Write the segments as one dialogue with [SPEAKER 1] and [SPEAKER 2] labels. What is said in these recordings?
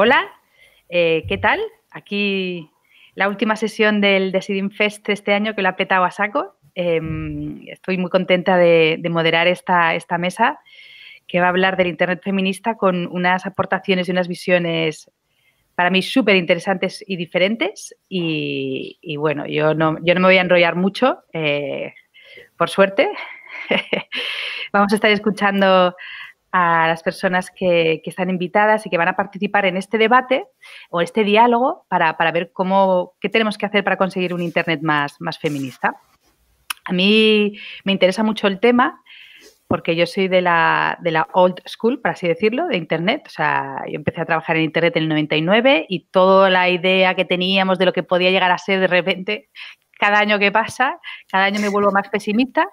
[SPEAKER 1] Hola, eh, ¿qué tal? Aquí la última sesión del Deciding Fest este año que lo ha petado a saco. Em, estoy muy contenta de, moderar esta, esta, mesa que va a hablar del Internet feminista con unas aportaciones y unas visiones para mí súper interesantes y diferentes. Y, bueno, yo no, yo no, me voy a enrollar mucho, eh, por suerte. Vamos a estar escuchando a las personas que, están invitadas y que van a participar en este debate o este diálogo para, ver cómo, qué tenemos que hacer para conseguir un Internet más, más feminista. A mí me interesa mucho el tema porque yo soy de la, de la old school, por así decirlo, de Internet. O sea, yo empecé a trabajar en Internet en el 99 y toda la idea que teníamos de lo que podía llegar a ser de repente, cada año que pasa, cada año me vuelvo más pesimista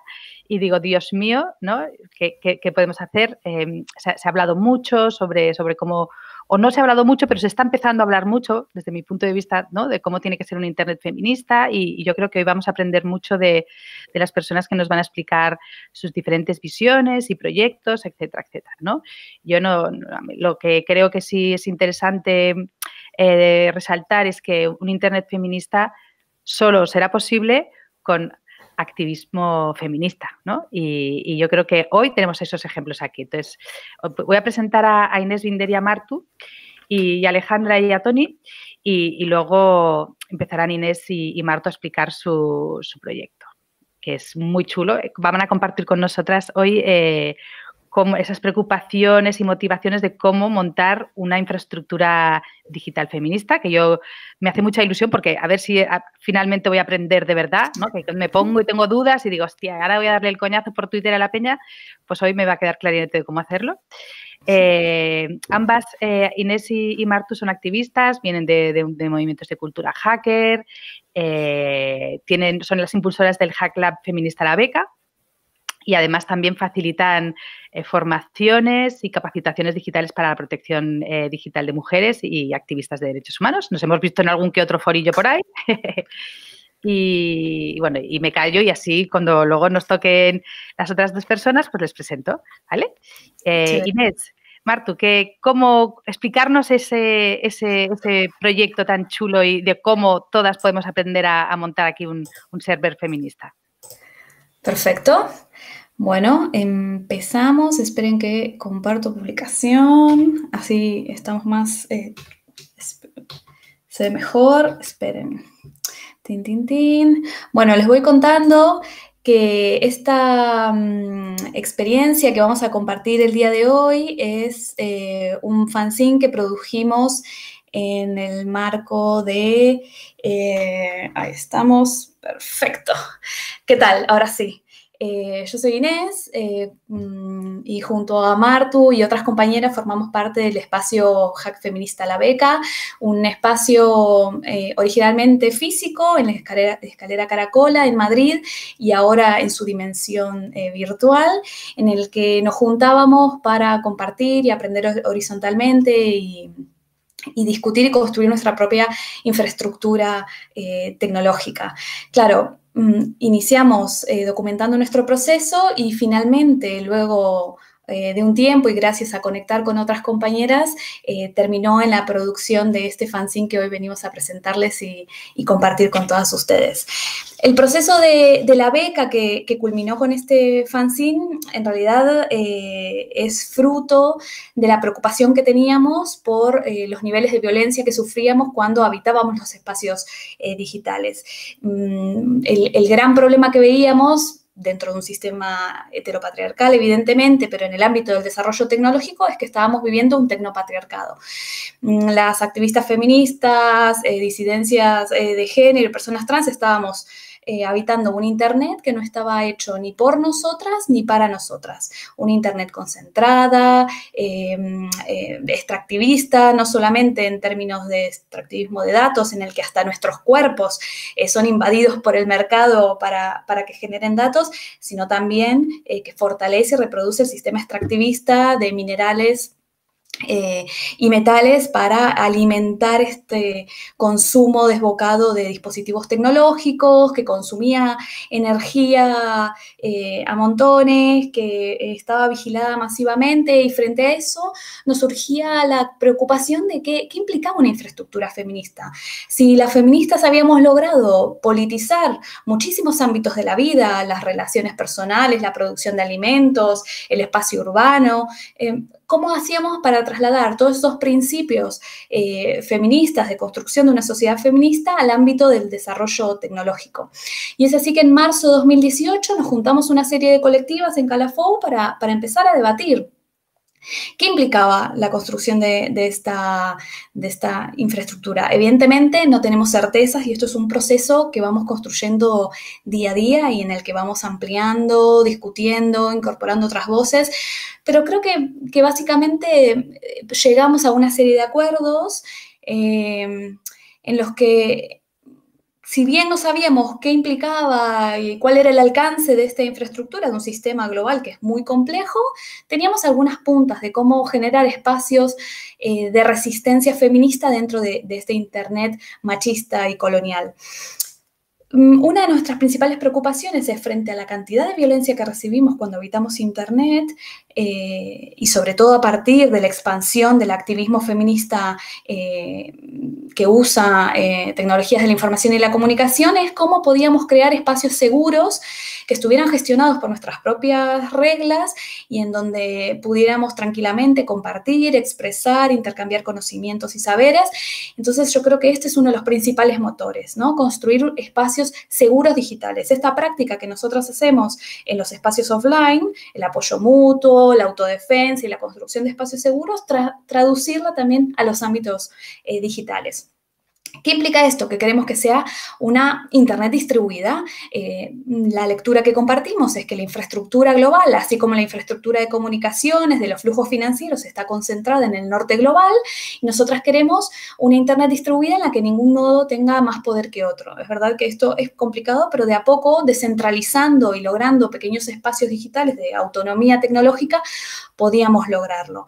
[SPEAKER 1] y digo, Dios mío, ¿no? ¿Qué, podemos hacer? Em, se, ha hablado mucho sobre, sobre cómo, o no se ha hablado mucho, pero se está empezando a hablar mucho, desde mi punto de vista, ¿no? De cómo tiene que ser un Internet feminista y, yo creo que hoy vamos a aprender mucho de, las personas que nos van a explicar sus diferentes visiones y proyectos, etcétera, etcétera, ¿no? Yo no, lo que creo que sí es interesante eh, resaltar es que un Internet feminista solo será posible con activismo feminista, ¿no? Y, yo creo que hoy tenemos esos ejemplos aquí. Entonces, voy a presentar a, Inés Vinderia Martu y, Alejandra y a Tony y, luego empezarán Inés y, Martu a explicar su, proyecto, que es muy chulo. Van a compartir con nosotras hoy eh, esas preocupaciones y motivaciones de cómo montar una infraestructura digital feminista, que yo me hace mucha ilusión porque a ver si ah, finalmente voy a aprender de verdad, ¿no? que me pongo y tengo dudas y digo, hostia, ahora voy a darle el coñazo por Twitter a la peña, pues hoy me va a quedar clarinete de cómo hacerlo. Eh, ambas, eh, Inés y, Martu, son activistas, vienen de, movimientos de cultura hacker, eh, tienen, son las impulsoras del Hack Lab Feminista La Beca, y además también facilitan eh, formaciones y capacitaciones digitales para la protección eh, digital de mujeres y activistas de derechos humanos. Nos hemos visto en algún que otro forillo por ahí. y, bueno, y me callo y así cuando luego nos toquen las otras dos personas, pues les presento, ¿vale? Eh, Inés, Martu, que, ¿cómo explicarnos ese, ese, proyecto tan chulo y de cómo todas podemos aprender a, montar aquí un, un server feminista?
[SPEAKER 2] Perfecto. Bueno, empezamos. Esperen que comparto publicación. Así estamos más... Eh, se ve mejor. Esperen. Tin, tin, tin. Bueno, les voy contando que esta mm, experiencia que vamos a compartir el día de hoy es eh, un fanzine que produjimos en el marco de... Eh, ahí estamos, perfecto. ¿Qué tal? Ahora sí. Eh, yo soy Inés eh, mm, y junto a Martu y otras compañeras formamos parte del espacio Hack Feminista La Beca, un espacio originalmente físico en la escalera, escalera, Caracola en Madrid y ahora en su dimensión virtual, en el que nos juntábamos para compartir y aprender horizontalmente y y discutir y construir nuestra propia infraestructura eh, tecnológica. Claro, mm, iniciamos eh, documentando nuestro proceso y finalmente luego eh, de un tiempo y gracias a conectar con otras compañeras, eh, terminó en la producción de este fanzine que hoy venimos a presentarles y, compartir con todas ustedes. El proceso de, la beca que, culminó con este fanzine en realidad eh, es fruto de la preocupación que teníamos por los niveles de violencia que sufríamos cuando habitábamos los espacios digitales. Mm, el gran problema que veíamos dentro de un sistema heteropatriarcal, evidentemente, pero en el ámbito del desarrollo tecnológico es que estábamos viviendo un tecnopatriarcado. Mm, las activistas feministas, eh, disidencias eh, de género, personas trans, estábamos eh, habitando un Internet que no estaba hecho ni por nosotras ni para nosotras. Un Internet concentrada, em, eh, extractivista, no solamente en términos de extractivismo de datos, en el que hasta nuestros cuerpos eh, son invadidos por el mercado para, para que generen datos, sino también que fortalece y reproduce el sistema extractivista de minerales eh, y metales para alimentar este consumo desbocado de dispositivos tecnológicos, que consumía energía eh, a montones, que estaba vigilada masivamente y frente a eso nos surgía la preocupación de qué, implicaba una infraestructura feminista. Si las feministas habíamos logrado politizar muchísimos ámbitos de la vida, las relaciones personales, la producción de alimentos, el espacio urbano, eh, ¿cómo hacíamos para trasladar todos esos principios eh, feministas de construcción de una sociedad feminista al ámbito del desarrollo tecnológico? Y es así que en marzo de 2018 nos juntamos una serie de colectivas en Calafou para, para empezar a debatir ¿Qué implicaba la construcción de, esta, infraestructura? Evidentemente no tenemos certezas y esto es un proceso que vamos construyendo día a día y en el que vamos ampliando, discutiendo, incorporando otras voces, pero creo que, básicamente eh, llegamos a una serie de acuerdos eh, en los que si bien no sabíamos qué implicaba y cuál era el alcance de esta infraestructura, de un sistema global que es muy complejo, teníamos algunas puntas de cómo generar espacios eh, de resistencia feminista dentro de, de este Internet machista y colonial. Mm, una de nuestras principales preocupaciones es frente a la cantidad de violencia que recibimos cuando habitamos Internet eh, y sobre todo a partir de la expansión del activismo feminista eh, que usa eh, tecnologías de la información y la comunicación, es cómo podíamos crear espacios seguros que estuvieran gestionados por nuestras propias reglas y en donde pudiéramos tranquilamente compartir, expresar, intercambiar conocimientos y saberes. Entonces yo creo que este es uno de los principales motores, ¿no? Construir espacios seguros digitales. Esta práctica que nosotros hacemos en los espacios offline, el apoyo mutuo, la autodefensa y la construcción de espacios seguros, traducirla también a los ámbitos eh, digitales. ¿Qué implica esto? Que queremos que sea una Internet distribuida. Eh, la lectura que compartimos es que la infraestructura global, así como la infraestructura de comunicaciones, de los flujos financieros, está concentrada en el norte global y nosotras queremos una Internet distribuida en la que ningún nodo tenga más poder que otro. Es verdad que esto es complicado, pero de a poco, descentralizando y logrando pequeños espacios digitales de autonomía tecnológica, podíamos lograrlo.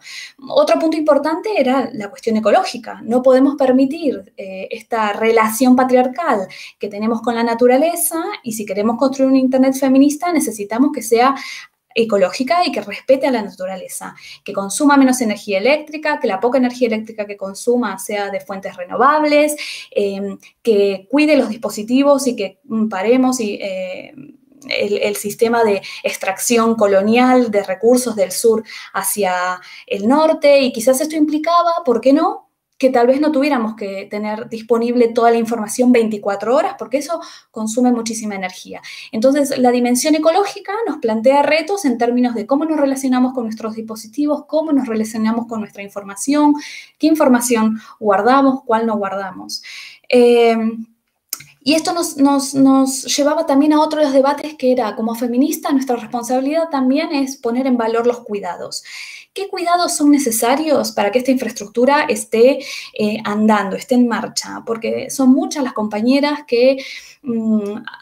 [SPEAKER 2] Otro punto importante era la cuestión ecológica. No podemos permitir eh, esta relación patriarcal que tenemos con la naturaleza y si queremos construir un Internet feminista necesitamos que sea ecológica y que respete a la naturaleza, que consuma menos energía eléctrica, que la poca energía eléctrica que consuma sea de fuentes renovables, em, que cuide los dispositivos y que mm, paremos y... Eh, el, sistema de extracción colonial de recursos del sur hacia el norte y quizás esto implicaba, ¿por qué no?, que tal vez no tuviéramos que tener disponible toda la información 24 horas, porque eso consume muchísima energía. Entonces, la dimensión ecológica nos plantea retos en términos de cómo nos relacionamos con nuestros dispositivos, cómo nos relacionamos con nuestra información, qué información guardamos, cuál no guardamos. Eh, y esto nos, nos, llevaba también a otro de los debates que era, como feminista, nuestra responsabilidad también es poner en valor los cuidados. ¿Qué cuidados son necesarios para que esta infraestructura esté eh, andando, esté en marcha? Porque son muchas las compañeras que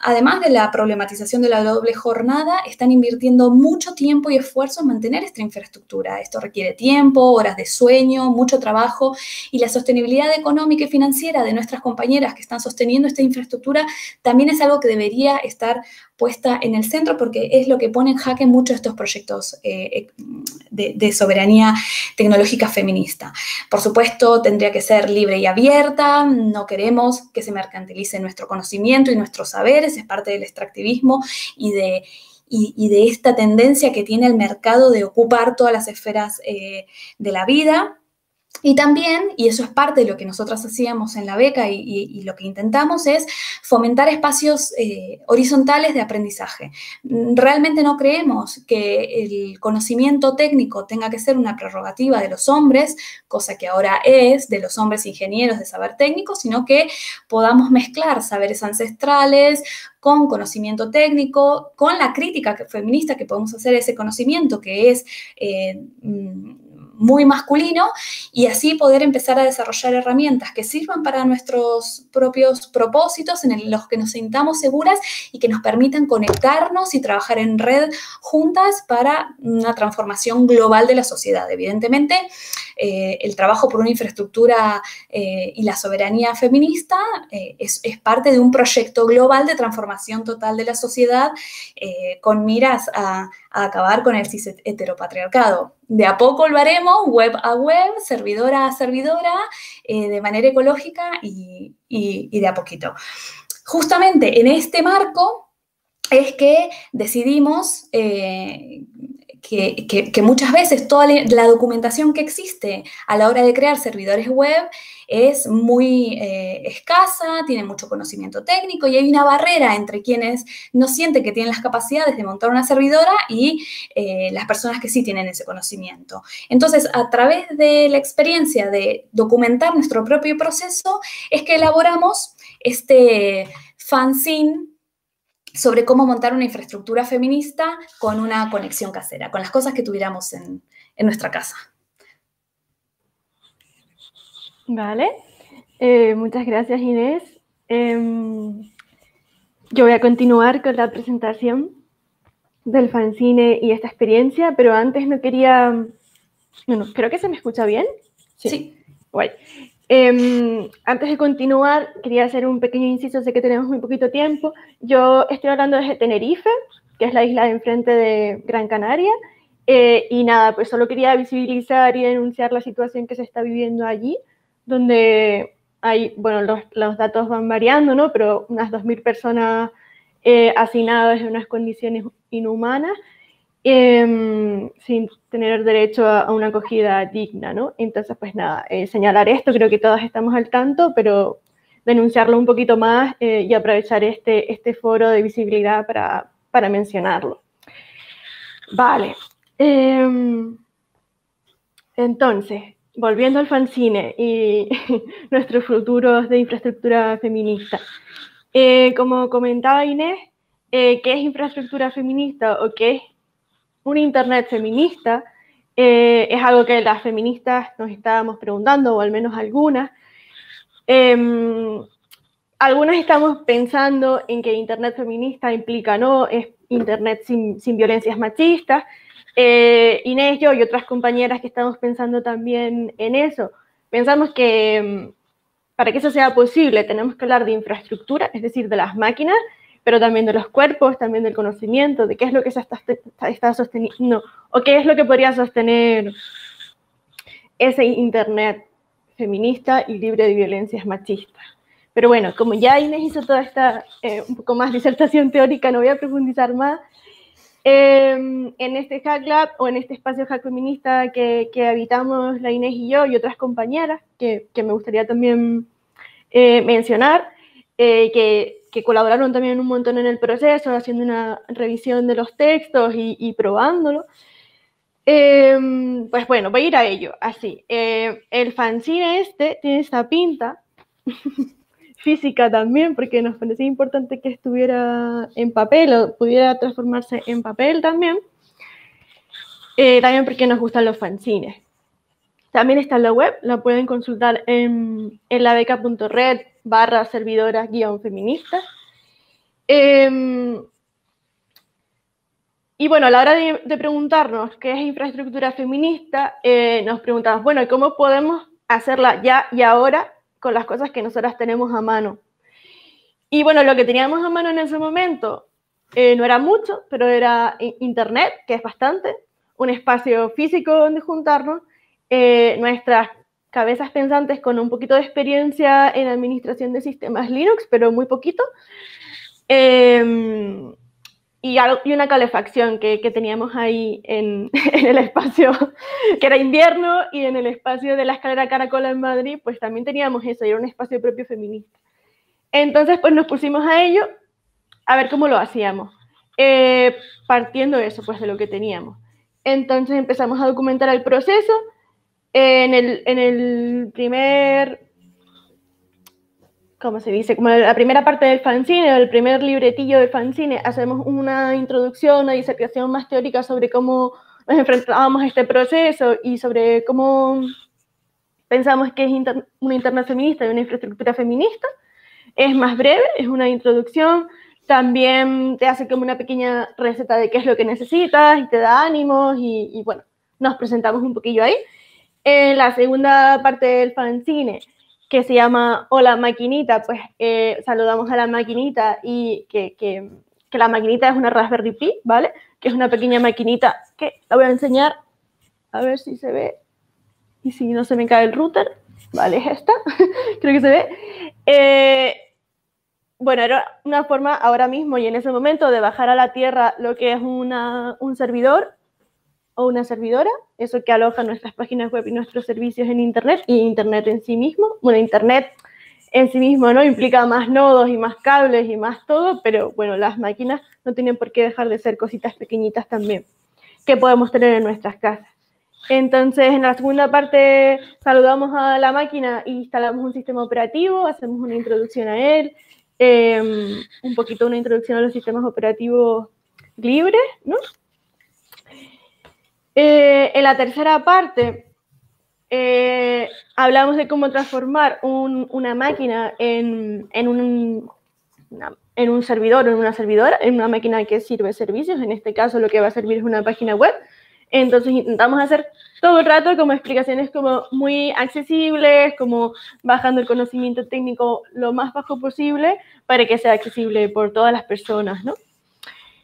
[SPEAKER 2] además de la problematización de la doble jornada, están invirtiendo mucho tiempo y esfuerzo en mantener esta infraestructura. Esto requiere tiempo, horas de sueño, mucho trabajo y la sostenibilidad económica y financiera de nuestras compañeras que están sosteniendo esta infraestructura también es algo que debería estar puesta en el centro porque es lo que pone en jaque muchos de estos proyectos eh, de, de, soberanía tecnológica feminista. Por supuesto, tendría que ser libre y abierta, no queremos que se mercantilice nuestro conocimiento y nuestros saberes, es parte del extractivismo y de, y, de esta tendencia que tiene el mercado de ocupar todas las esferas eh, de la vida. Y también, y eso es parte de lo que nosotras hacíamos en la beca y, lo que intentamos, es fomentar espacios eh, horizontales de aprendizaje. Realmente no creemos que el conocimiento técnico tenga que ser una prerrogativa de los hombres, cosa que ahora es de los hombres ingenieros de saber técnico, sino que podamos mezclar saberes ancestrales con conocimiento técnico, con la crítica feminista que podemos hacer ese conocimiento que es... Eh, mm, muy masculino y así poder empezar a desarrollar herramientas que sirvan para nuestros propios propósitos en los que nos sintamos seguras y que nos permitan conectarnos y trabajar en red juntas para una transformación global de la sociedad. Evidentemente, eh, el trabajo por una infraestructura eh, y la soberanía feminista eh, es, parte de un proyecto global de transformación total de la sociedad con miras a, acabar con el cis heteropatriarcado. De a poco lo haremos, web a web, servidora a servidora, de manera ecológica y, y de a poquito. Justamente en este marco es que decidimos que, muchas veces toda la documentación que existe a la hora de crear servidores web es muy eh, escasa, tiene mucho conocimiento técnico y hay una barrera entre quienes no sienten que tienen las capacidades de montar una servidora y eh, las personas que sí tienen ese conocimiento. Entonces, a través de la experiencia de documentar nuestro propio proceso, es que elaboramos este fanzine sobre cómo montar una infraestructura feminista con una conexión casera, con las cosas que tuviéramos en, nuestra casa.
[SPEAKER 3] Vale, eh, muchas gracias Inés. Em, yo voy a continuar con la presentación del fanzine y esta experiencia, pero antes no quería... Bueno, creo que se me escucha bien.
[SPEAKER 2] Sí. sí.
[SPEAKER 3] Guay. Em, antes de continuar, quería hacer un pequeño inciso, sé que tenemos muy poquito tiempo. Yo estoy hablando desde Tenerife, que es la isla de enfrente de Gran Canaria, eh, y nada, pues solo quería visibilizar y denunciar la situación que se está viviendo allí, donde hay, bueno, los, los datos van variando, ¿no? Pero unas 2.000 personas eh, hacinadas en unas condiciones inhumanas Em, sin tener derecho a, una acogida digna, ¿no? Entonces, pues nada, eh, señalar esto, creo que todas estamos al tanto, pero denunciarlo un poquito más eh, y aprovechar este, este foro de visibilidad para, para mencionarlo. Vale. Em, entonces, volviendo al fanzine y nuestros futuros de infraestructura feminista. Eh, como comentaba Inés, ¿qué es infraestructura feminista o qué es un Internet feminista. Eh, es algo que las feministas nos estábamos preguntando, o al menos algunas. Em, algunas estamos pensando en que Internet feminista implica no, es Internet sin, sin violencias machistas. Eh, Inés, yo y otras compañeras que estamos pensando también en eso, pensamos que em, para que eso sea posible tenemos que hablar de infraestructura, es decir, de las máquinas, pero también de los cuerpos, también del conocimiento, de qué es lo que se está, está sosteniendo, o qué es lo que podría sostener ese Internet feminista y libre de violencias machistas. Pero bueno, como ya Inés hizo toda esta eh, un poco más disertación teórica, no voy a profundizar más. Em, en este Hack Lab o en este espacio Hack Feminista que, que habitamos la Inés y yo y otras compañeras que, que me gustaría también eh, mencionar, eh, que que colaboraron también un montón en el proceso, haciendo una revisión de los textos y, probándolo. Em, pues bueno, voy a ir a ello, así. Eh, el fanzine este tiene esta pinta, física también, porque nos parecía importante que estuviera en papel o pudiera transformarse en papel también. Eh, también porque nos gustan los fanzines. También está en la web, la pueden consultar en, en la beca.red barra servidoras guion feministas. Em, y bueno, a la hora de, preguntarnos qué es infraestructura feminista, eh, nos preguntamos, bueno, ¿cómo podemos hacerla ya y ahora con las cosas que nosotras tenemos a mano? Y bueno, lo que teníamos a mano en ese momento eh, no era mucho, pero era Internet, que es bastante, un espacio físico donde juntarnos, eh, nuestras cabezas pensantes con un poquito de experiencia en administración de sistemas Linux, pero muy poquito. Em, y, y, una calefacción que, que teníamos ahí en, en, el espacio, que era invierno, y en el espacio de la escalera Caracola en Madrid, pues también teníamos eso, y era un espacio propio feminista. Entonces, pues nos pusimos a ello, a ver cómo lo hacíamos, eh, partiendo eso, pues de lo que teníamos. Entonces empezamos a documentar el proceso, en el, en el primer, ¿cómo se dice? Como la primera parte del fanzine, el primer libretillo del fanzine, hacemos una introducción, una disertación más teórica sobre cómo nos enfrentábamos a este proceso y sobre cómo pensamos que es una internet feminista y una infraestructura feminista. Es más breve, es una introducción, también te hace como una pequeña receta de qué es lo que necesitas y te da ánimos y, bueno, nos presentamos un poquillo ahí. En la segunda parte del fanzine, que se llama Hola Maquinita, pues eh, saludamos a la maquinita y que, que, la maquinita es una Raspberry Pi, ¿vale? Que es una pequeña maquinita que la voy a enseñar, a ver si se ve y si no se me cae el router, ¿vale? Es esta, creo que se ve. Eh, bueno, era una forma ahora mismo y en ese momento de bajar a la tierra lo que es una, un servidor o una servidora, eso que aloja nuestras páginas web y nuestros servicios en Internet y Internet en sí mismo. Bueno, Internet en sí mismo no implica más nodos y más cables y más todo, pero bueno, las máquinas no tienen por qué dejar de ser cositas pequeñitas también que podemos tener en nuestras casas. Entonces, en la segunda parte saludamos a la máquina e instalamos un sistema operativo, hacemos una introducción a él, Em, un poquito una introducción a los sistemas operativos libres, ¿no? Eh, en la tercera parte eh, hablamos de cómo transformar una máquina en, un, en un servidor en una servidora, en una máquina que sirve servicios. En este caso lo que va a servir es una página web. Entonces intentamos hacer todo el rato como explicaciones como muy accesibles, como bajando el conocimiento técnico lo más bajo posible para que sea accesible por todas las personas, ¿no?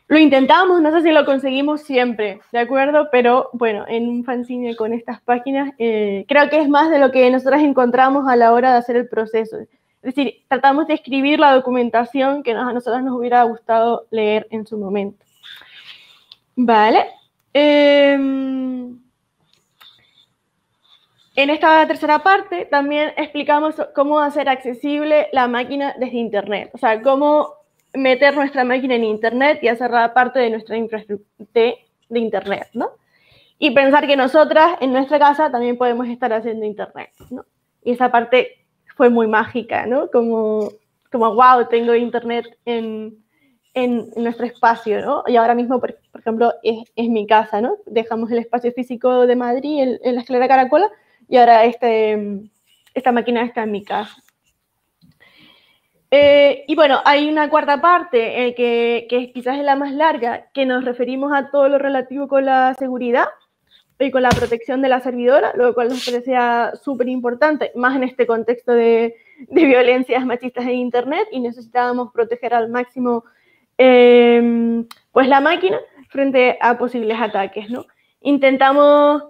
[SPEAKER 3] Lo intentamos, no sé si lo conseguimos siempre, ¿de acuerdo? Pero bueno, en un fanzine con estas páginas, eh, creo que es más de lo que nosotras encontramos a la hora de hacer el proceso. Es decir, tratamos de escribir la documentación que a nosotras nos hubiera gustado leer en su momento. Vale. Em, en esta tercera parte también explicamos cómo hacer accesible la máquina desde Internet, o sea, cómo meter nuestra máquina en Internet y hacerla parte de nuestra infraestructura de, Internet, ¿no? Y pensar que nosotras en nuestra casa también podemos estar haciendo Internet, ¿no? Y esa parte fue muy mágica, ¿no? Como, como wow, tengo Internet en, en, nuestro espacio, ¿no? Y ahora mismo, por, ejemplo, es, es, mi casa, ¿no? Dejamos el espacio físico de Madrid en, la escalera Caracola y ahora este, esta máquina está en mi casa. Eh, y bueno, hay una cuarta parte eh, que, que, quizás es la más larga, que nos referimos a todo lo relativo con la seguridad y con la protección de la servidora, lo cual nos parecía súper importante, más en este contexto de, de, violencias machistas en Internet y necesitábamos proteger al máximo eh, pues la máquina frente a posibles ataques. ¿no? Intentamos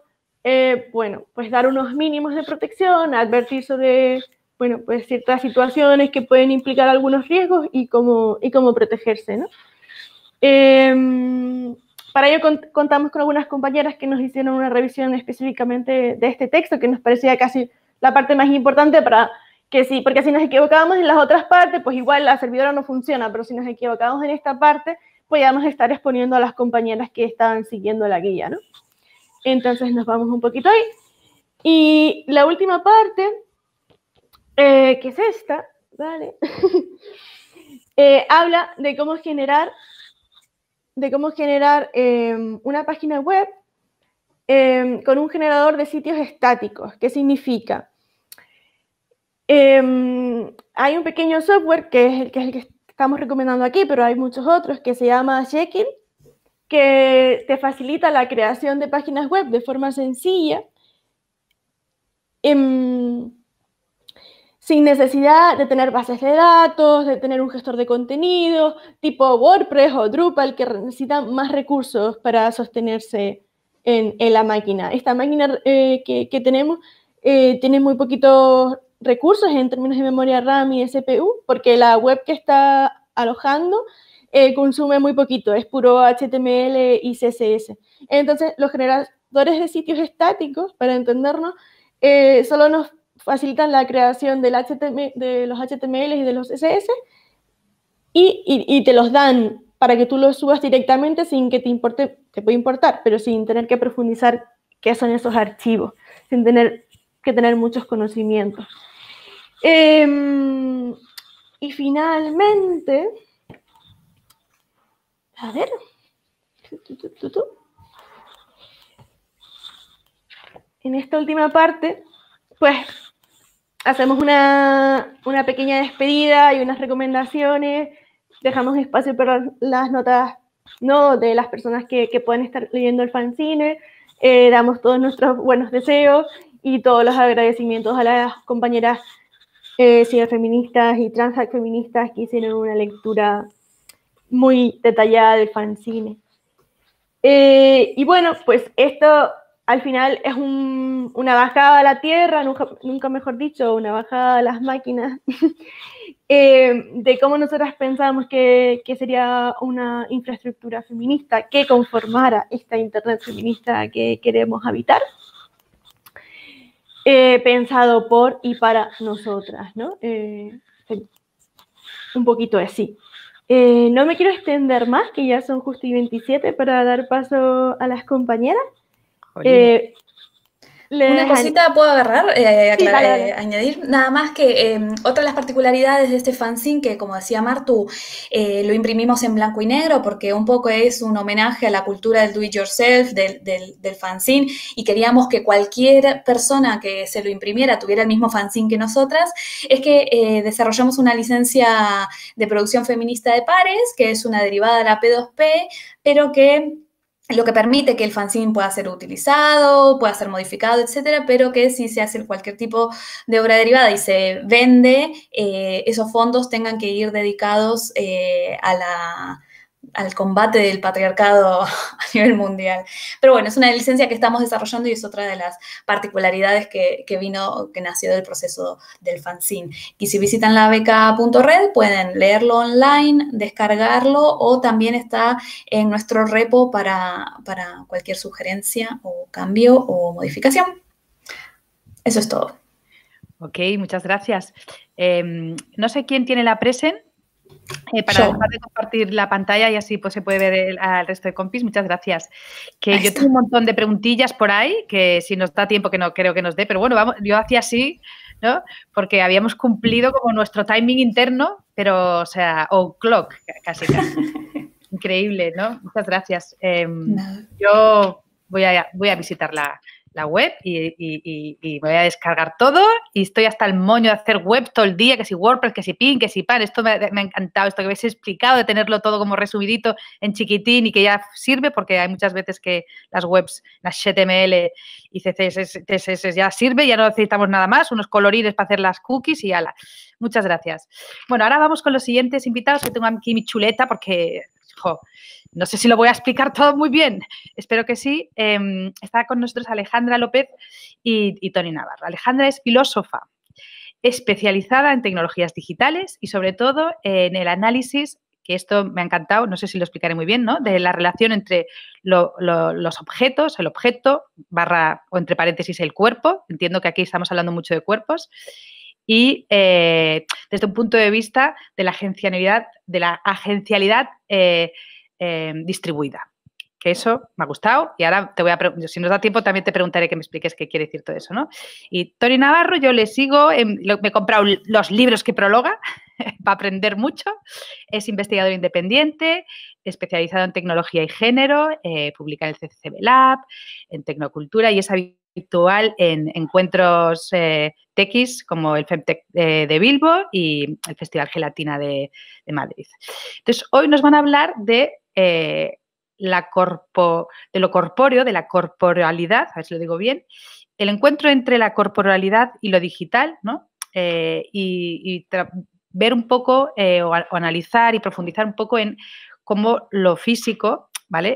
[SPEAKER 3] eh, bueno, pues dar unos mínimos de protección, advertir sobre, bueno, pues ciertas situaciones que pueden implicar algunos riesgos y cómo, y cómo protegerse, ¿no? Em, para ello contamos con algunas compañeras que nos hicieron una revisión específicamente de este texto, que nos parecía casi la parte más importante para que sí, porque si nos equivocábamos en las otras partes, pues igual la servidora no funciona, pero si nos equivocamos en esta parte, podíamos estar exponiendo a las compañeras que estaban siguiendo la guía, ¿no? Entonces nos vamos un poquito ahí. Y la última parte, eh, que es esta, ¿vale? Eh, habla de cómo generar, de cómo generar em, una página web em, con un generador de sitios estáticos. ¿Qué significa? Em, hay un pequeño software que es, el, que estamos recomendando aquí, pero hay muchos otros que se llama Jekyll que te facilita la creación de páginas web de forma sencilla, sin necesidad de tener bases de datos, de tener un gestor de contenido, tipo WordPress o Drupal, que necesitan más recursos para sostenerse en, la máquina. Esta máquina eh, que, tenemos eh, tiene muy poquitos recursos en términos de memoria RAM y CPU, porque la web que está alojando eh, consume muy poquito, es puro HTML y CSS. Entonces, los generadores de sitios estáticos, para entendernos, solo nos facilitan la creación del HTML, de los HTML y de los CSS y, te los dan para que tú los subas directamente sin que te importe, te puede importar, pero sin tener que profundizar qué son esos archivos, sin tener que tener muchos conocimientos. Em, y finalmente, a ver. en esta última parte, pues hacemos una, una pequeña despedida y unas recomendaciones, dejamos espacio para las notas ¿no? de las personas que, que pueden estar leyendo el fanzine, eh, damos todos nuestros buenos deseos y todos los agradecimientos a las compañeras eh, feministas y feministas que hicieron una lectura muy detallada del fanzine. Eh, y bueno, pues esto al final es una bajada a la tierra, nunca, mejor dicho, una bajada a las máquinas, eh, de cómo nosotras pensamos que, sería una infraestructura feminista que conformara esta Internet feminista que queremos habitar. Eh, pensado por y para nosotras, ¿no? Eh, un poquito así. no me quiero extender más, que ya son justo y 27 para dar paso a las compañeras.
[SPEAKER 2] Eh, una cosita puedo agarrar, eh, eh, añadir, nada más que em, otra de las particularidades de este fanzine, que como decía Martu, lo imprimimos en blanco y negro porque un poco es un homenaje a la cultura del do it yourself, del, del, fanzine, y queríamos que cualquier persona que se lo imprimiera tuviera el mismo fanzine que nosotras, es que desarrollamos una licencia de producción feminista de pares, que es una derivada de la P2P, pero que lo que permite que el fanzine pueda ser utilizado, pueda ser modificado, etcétera, pero que si se hace cualquier tipo de obra derivada y se vende, eh, esos fondos tengan que ir dedicados eh, a la al combate del patriarcado a nivel mundial. Pero bueno, es una licencia que estamos desarrollando y es otra de las particularidades que, vino, que nació del proceso del fanzine. Y si visitan la beca.red pueden leerlo online, descargarlo o también está en nuestro repo para, para cualquier sugerencia o cambio o modificación. Eso es todo.
[SPEAKER 1] Ok, muchas gracias. Em, no sé quién tiene la presen, eh, para dejar de compartir la pantalla y así pues se puede ver al resto de compis. Muchas gracias. Que yo tengo un montón de preguntillas por ahí, que si nos da tiempo, que no creo que nos dé, pero bueno, vamos, yo hacía así, ¿no? Porque habíamos cumplido como nuestro timing interno, pero, o sea, o clock, casi, Increíble, ¿no? Muchas gracias. Em, yo voy a, voy a visitar la, la web y, voy a descargar todo y estoy hasta el moño de hacer web todo el día, que si WordPress, que si PIN, que si PAN. Esto me, ha encantado, esto que habéis explicado, de tenerlo todo como resumidito en chiquitín y que ya sirve, porque hay muchas veces que las webs, las HTML y CSS, ya sirve, ya no necesitamos nada más, unos colorines para hacer las cookies y ala. Muchas gracias. Bueno, ahora vamos con los siguientes invitados, que tengo aquí mi chuleta porque... No sé si lo voy a explicar todo muy bien, espero que sí. Em, está con nosotros Alejandra López y, Tony Navarro. Alejandra es filósofa, especializada en tecnologías digitales y sobre todo en el análisis que esto me ha encantado, no sé si lo explicaré muy bien, ¿no? De la relación entre los objetos, el objeto, barra o entre paréntesis el cuerpo, entiendo que aquí estamos hablando mucho de cuerpos, y eh, desde un punto de vista de la agencialidad, de la agencialidad eh, Em, distribuida. Que eso me ha gustado y ahora te voy a si nos da tiempo también te preguntaré que me expliques qué quiere decir todo eso, ¿no? Y Tony Navarro, yo le sigo, me he comprado los libros que prologa para aprender mucho. Es investigador independiente, especializado en tecnología y género, eh, publica en el CCCB Lab, en tecnocultura y es habitual en encuentros eh, TX como el FemTech de, Bilbo y el Festival Gelatina de, Madrid. Entonces, hoy nos van a hablar de eh, la de lo corpóreo, de la corporalidad, a ver si lo digo bien, el encuentro entre la corporalidad y lo digital, ¿no? Eh, y, ver un poco eh, o, analizar y profundizar un poco en cómo lo físico,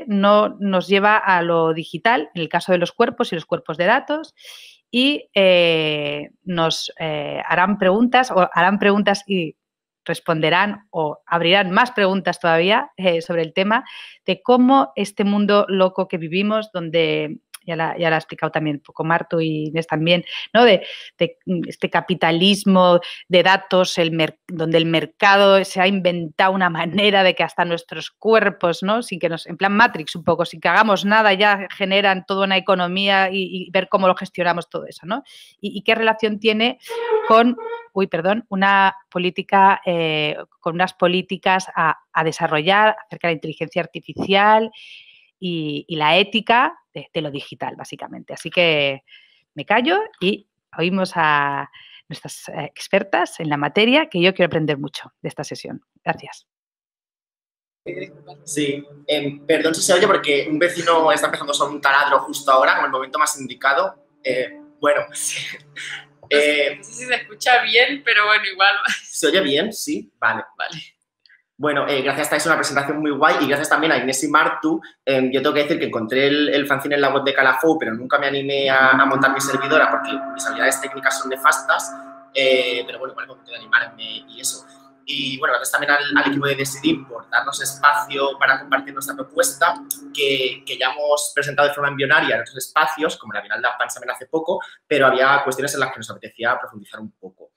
[SPEAKER 1] No nos lleva a lo digital, en el caso de los cuerpos y los cuerpos de datos, y nos harán preguntas o harán preguntas y responderán o abrirán más preguntas todavía eh, sobre el tema de cómo este mundo loco que vivimos, donde ya la, ya ha explicado también un poco Marto y Inés también, ¿no? De, este capitalismo de datos, el donde el mercado se ha inventado una manera de que hasta nuestros cuerpos, ¿no? Sin que nos, en plan Matrix un poco, sin que hagamos nada, ya generan toda una economía y, ver cómo lo gestionamos todo eso, ¿no? Y, qué relación tiene con, uy, perdón, una política, eh, con unas políticas a desarrollar acerca de la inteligencia artificial y, la ética de, lo digital, básicamente. Así que me callo y oímos a nuestras eh, expertas en la materia, que yo quiero aprender mucho de esta sesión. Gracias.
[SPEAKER 4] Sí, em, perdón si se oye porque un vecino está empezando a un taladro justo ahora, en el momento más indicado. Eh, bueno,
[SPEAKER 5] eh, no sé si se escucha bien, pero bueno, igual.
[SPEAKER 4] ¿Se oye bien? Sí, vale.
[SPEAKER 5] Vale.
[SPEAKER 4] Bueno, eh, gracias a es una presentación muy guay y gracias también a Inés y Martu. Em, yo tengo que decir que encontré el, el fanzine en la web de Calafou, pero nunca me animé a, montar mi servidora porque mis habilidades técnicas son nefastas. Eh, pero bueno, igual me de animarme y eso. Y bueno, gracias también al, equipo de Decidim por darnos espacio para compartir nuestra propuesta, que, que, ya hemos presentado de forma embrionaria en otros espacios, como la Bienal de Pansamen hace poco, pero había cuestiones en las que nos apetecía profundizar un poco.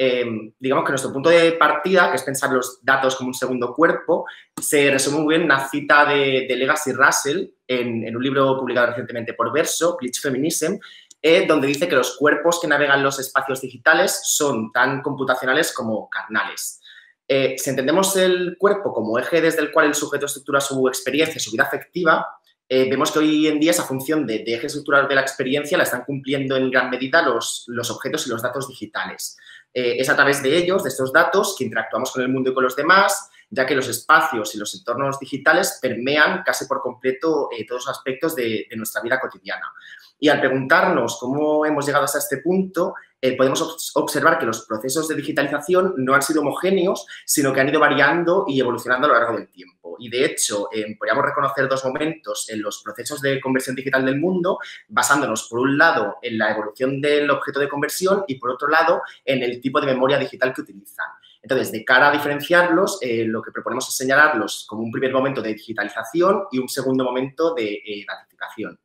[SPEAKER 4] Em, digamos que nuestro punto de partida, que es pensar los datos como un segundo cuerpo, se resume muy bien en una cita de, Legacy Russell en, un libro publicado recientemente por Verso, Glitch Feminism, eh, donde dice que los cuerpos que navegan los espacios digitales son tan computacionales como carnales. Eh, si entendemos el cuerpo como eje desde el cual el sujeto estructura su experiencia, su vida afectiva, eh, vemos que hoy en día esa función de, eje estructural de la experiencia la están cumpliendo en gran medida los, los objetos y los datos digitales. Eh, es a través de ellos, de estos datos, que interactuamos con el mundo y con los demás, ya que los espacios y los entornos digitales permean casi por completo eh, todos los aspectos de, nuestra vida cotidiana. Y al preguntarnos cómo hemos llegado hasta este punto, eh, podemos observar que los procesos de digitalización no han sido homogéneos, sino que han ido variando y evolucionando a lo largo del tiempo. Y de hecho, podríamos reconocer dos momentos en los procesos de conversión digital del mundo, basándonos por un lado en la evolución del objeto de conversión y por otro lado en el tipo de memoria digital que utilizan. Entonces, de cara a diferenciarlos, eh, lo que proponemos es señalarlos como un primer momento de digitalización y un segundo momento de eh, datificación.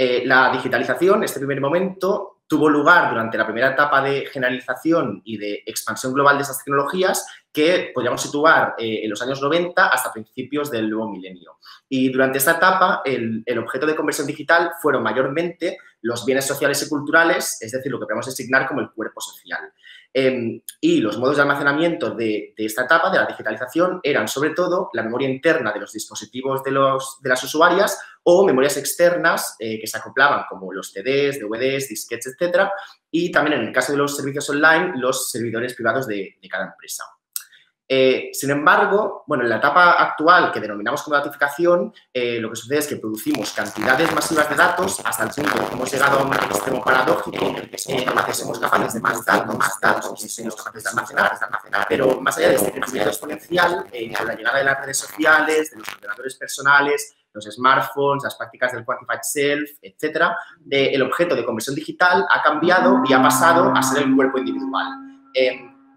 [SPEAKER 4] Eh, la digitalización, este primer momento, tuvo lugar durante la primera etapa de generalización y de expansión global de esas tecnologías que podríamos situar eh, en los años 90 hasta principios del nuevo milenio. Y durante esta etapa, el, objeto de conversión digital fueron mayormente los bienes sociales y culturales, es decir, lo que podemos designar como el cuerpo social. Em, y los modos de almacenamiento de, esta etapa, de la digitalización, eran sobre todo la memoria interna de los dispositivos de, los, de las usuarias o memorias externas eh, que se acoplaban como los CDs, DVDs, disquetes, etcétera, y también en el caso de los servicios online, los servidores privados de cada empresa. Eh, sin embargo, bueno, en la etapa actual que denominamos como datificación, eh, lo que sucede es que producimos cantidades masivas de datos hasta el punto que hemos llegado a un extremo paradójico en el que somos capaces de más datos, más datos y somos capaces de almacenar, de almacenar. Pero más allá de este crecimiento exponencial, eh, con la llegada de las redes sociales, de los ordenadores personales, los smartphones, las prácticas del quantified self, etcétera, el objeto de conversión digital ha cambiado y ha pasado a ser el cuerpo individual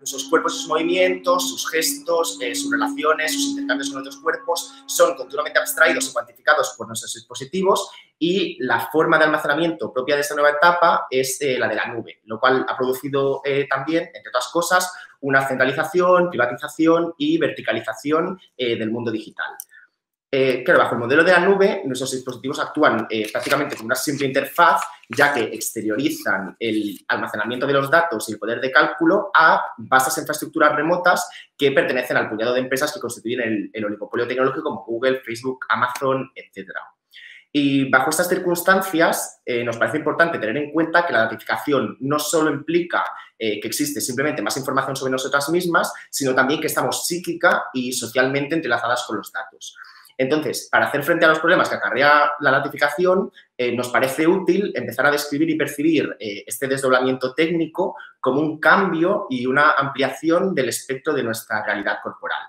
[SPEAKER 4] sus cuerpos, sus movimientos, sus gestos, eh, sus relaciones, sus intercambios con otros cuerpos son continuamente abstraídos y cuantificados por nuestros dispositivos y la forma de almacenamiento propia de esta nueva etapa es eh, la de la nube, lo cual ha producido eh, también, entre otras cosas, una centralización, privatización y verticalización del mundo digital. Eh, claro, bajo el modelo de la nube, nuestros dispositivos actúan eh, prácticamente como una simple interfaz, ya que exteriorizan el almacenamiento de los datos y el poder de cálculo a vastas infraestructuras remotas que pertenecen al puñado de empresas que constituyen el, oligopolio tecnológico como Google, Facebook, Amazon, etc. Y bajo estas circunstancias, eh, nos parece importante tener en cuenta que la notificación no solo implica que existe simplemente más información sobre nosotras mismas, sino también que estamos psíquica y socialmente entrelazadas con los datos. Entonces, para hacer frente a los problemas que acarrea la notificación, eh, nos parece útil empezar a describir y percibir eh, este desdoblamiento técnico como un cambio y una ampliación del espectro de nuestra realidad corporal.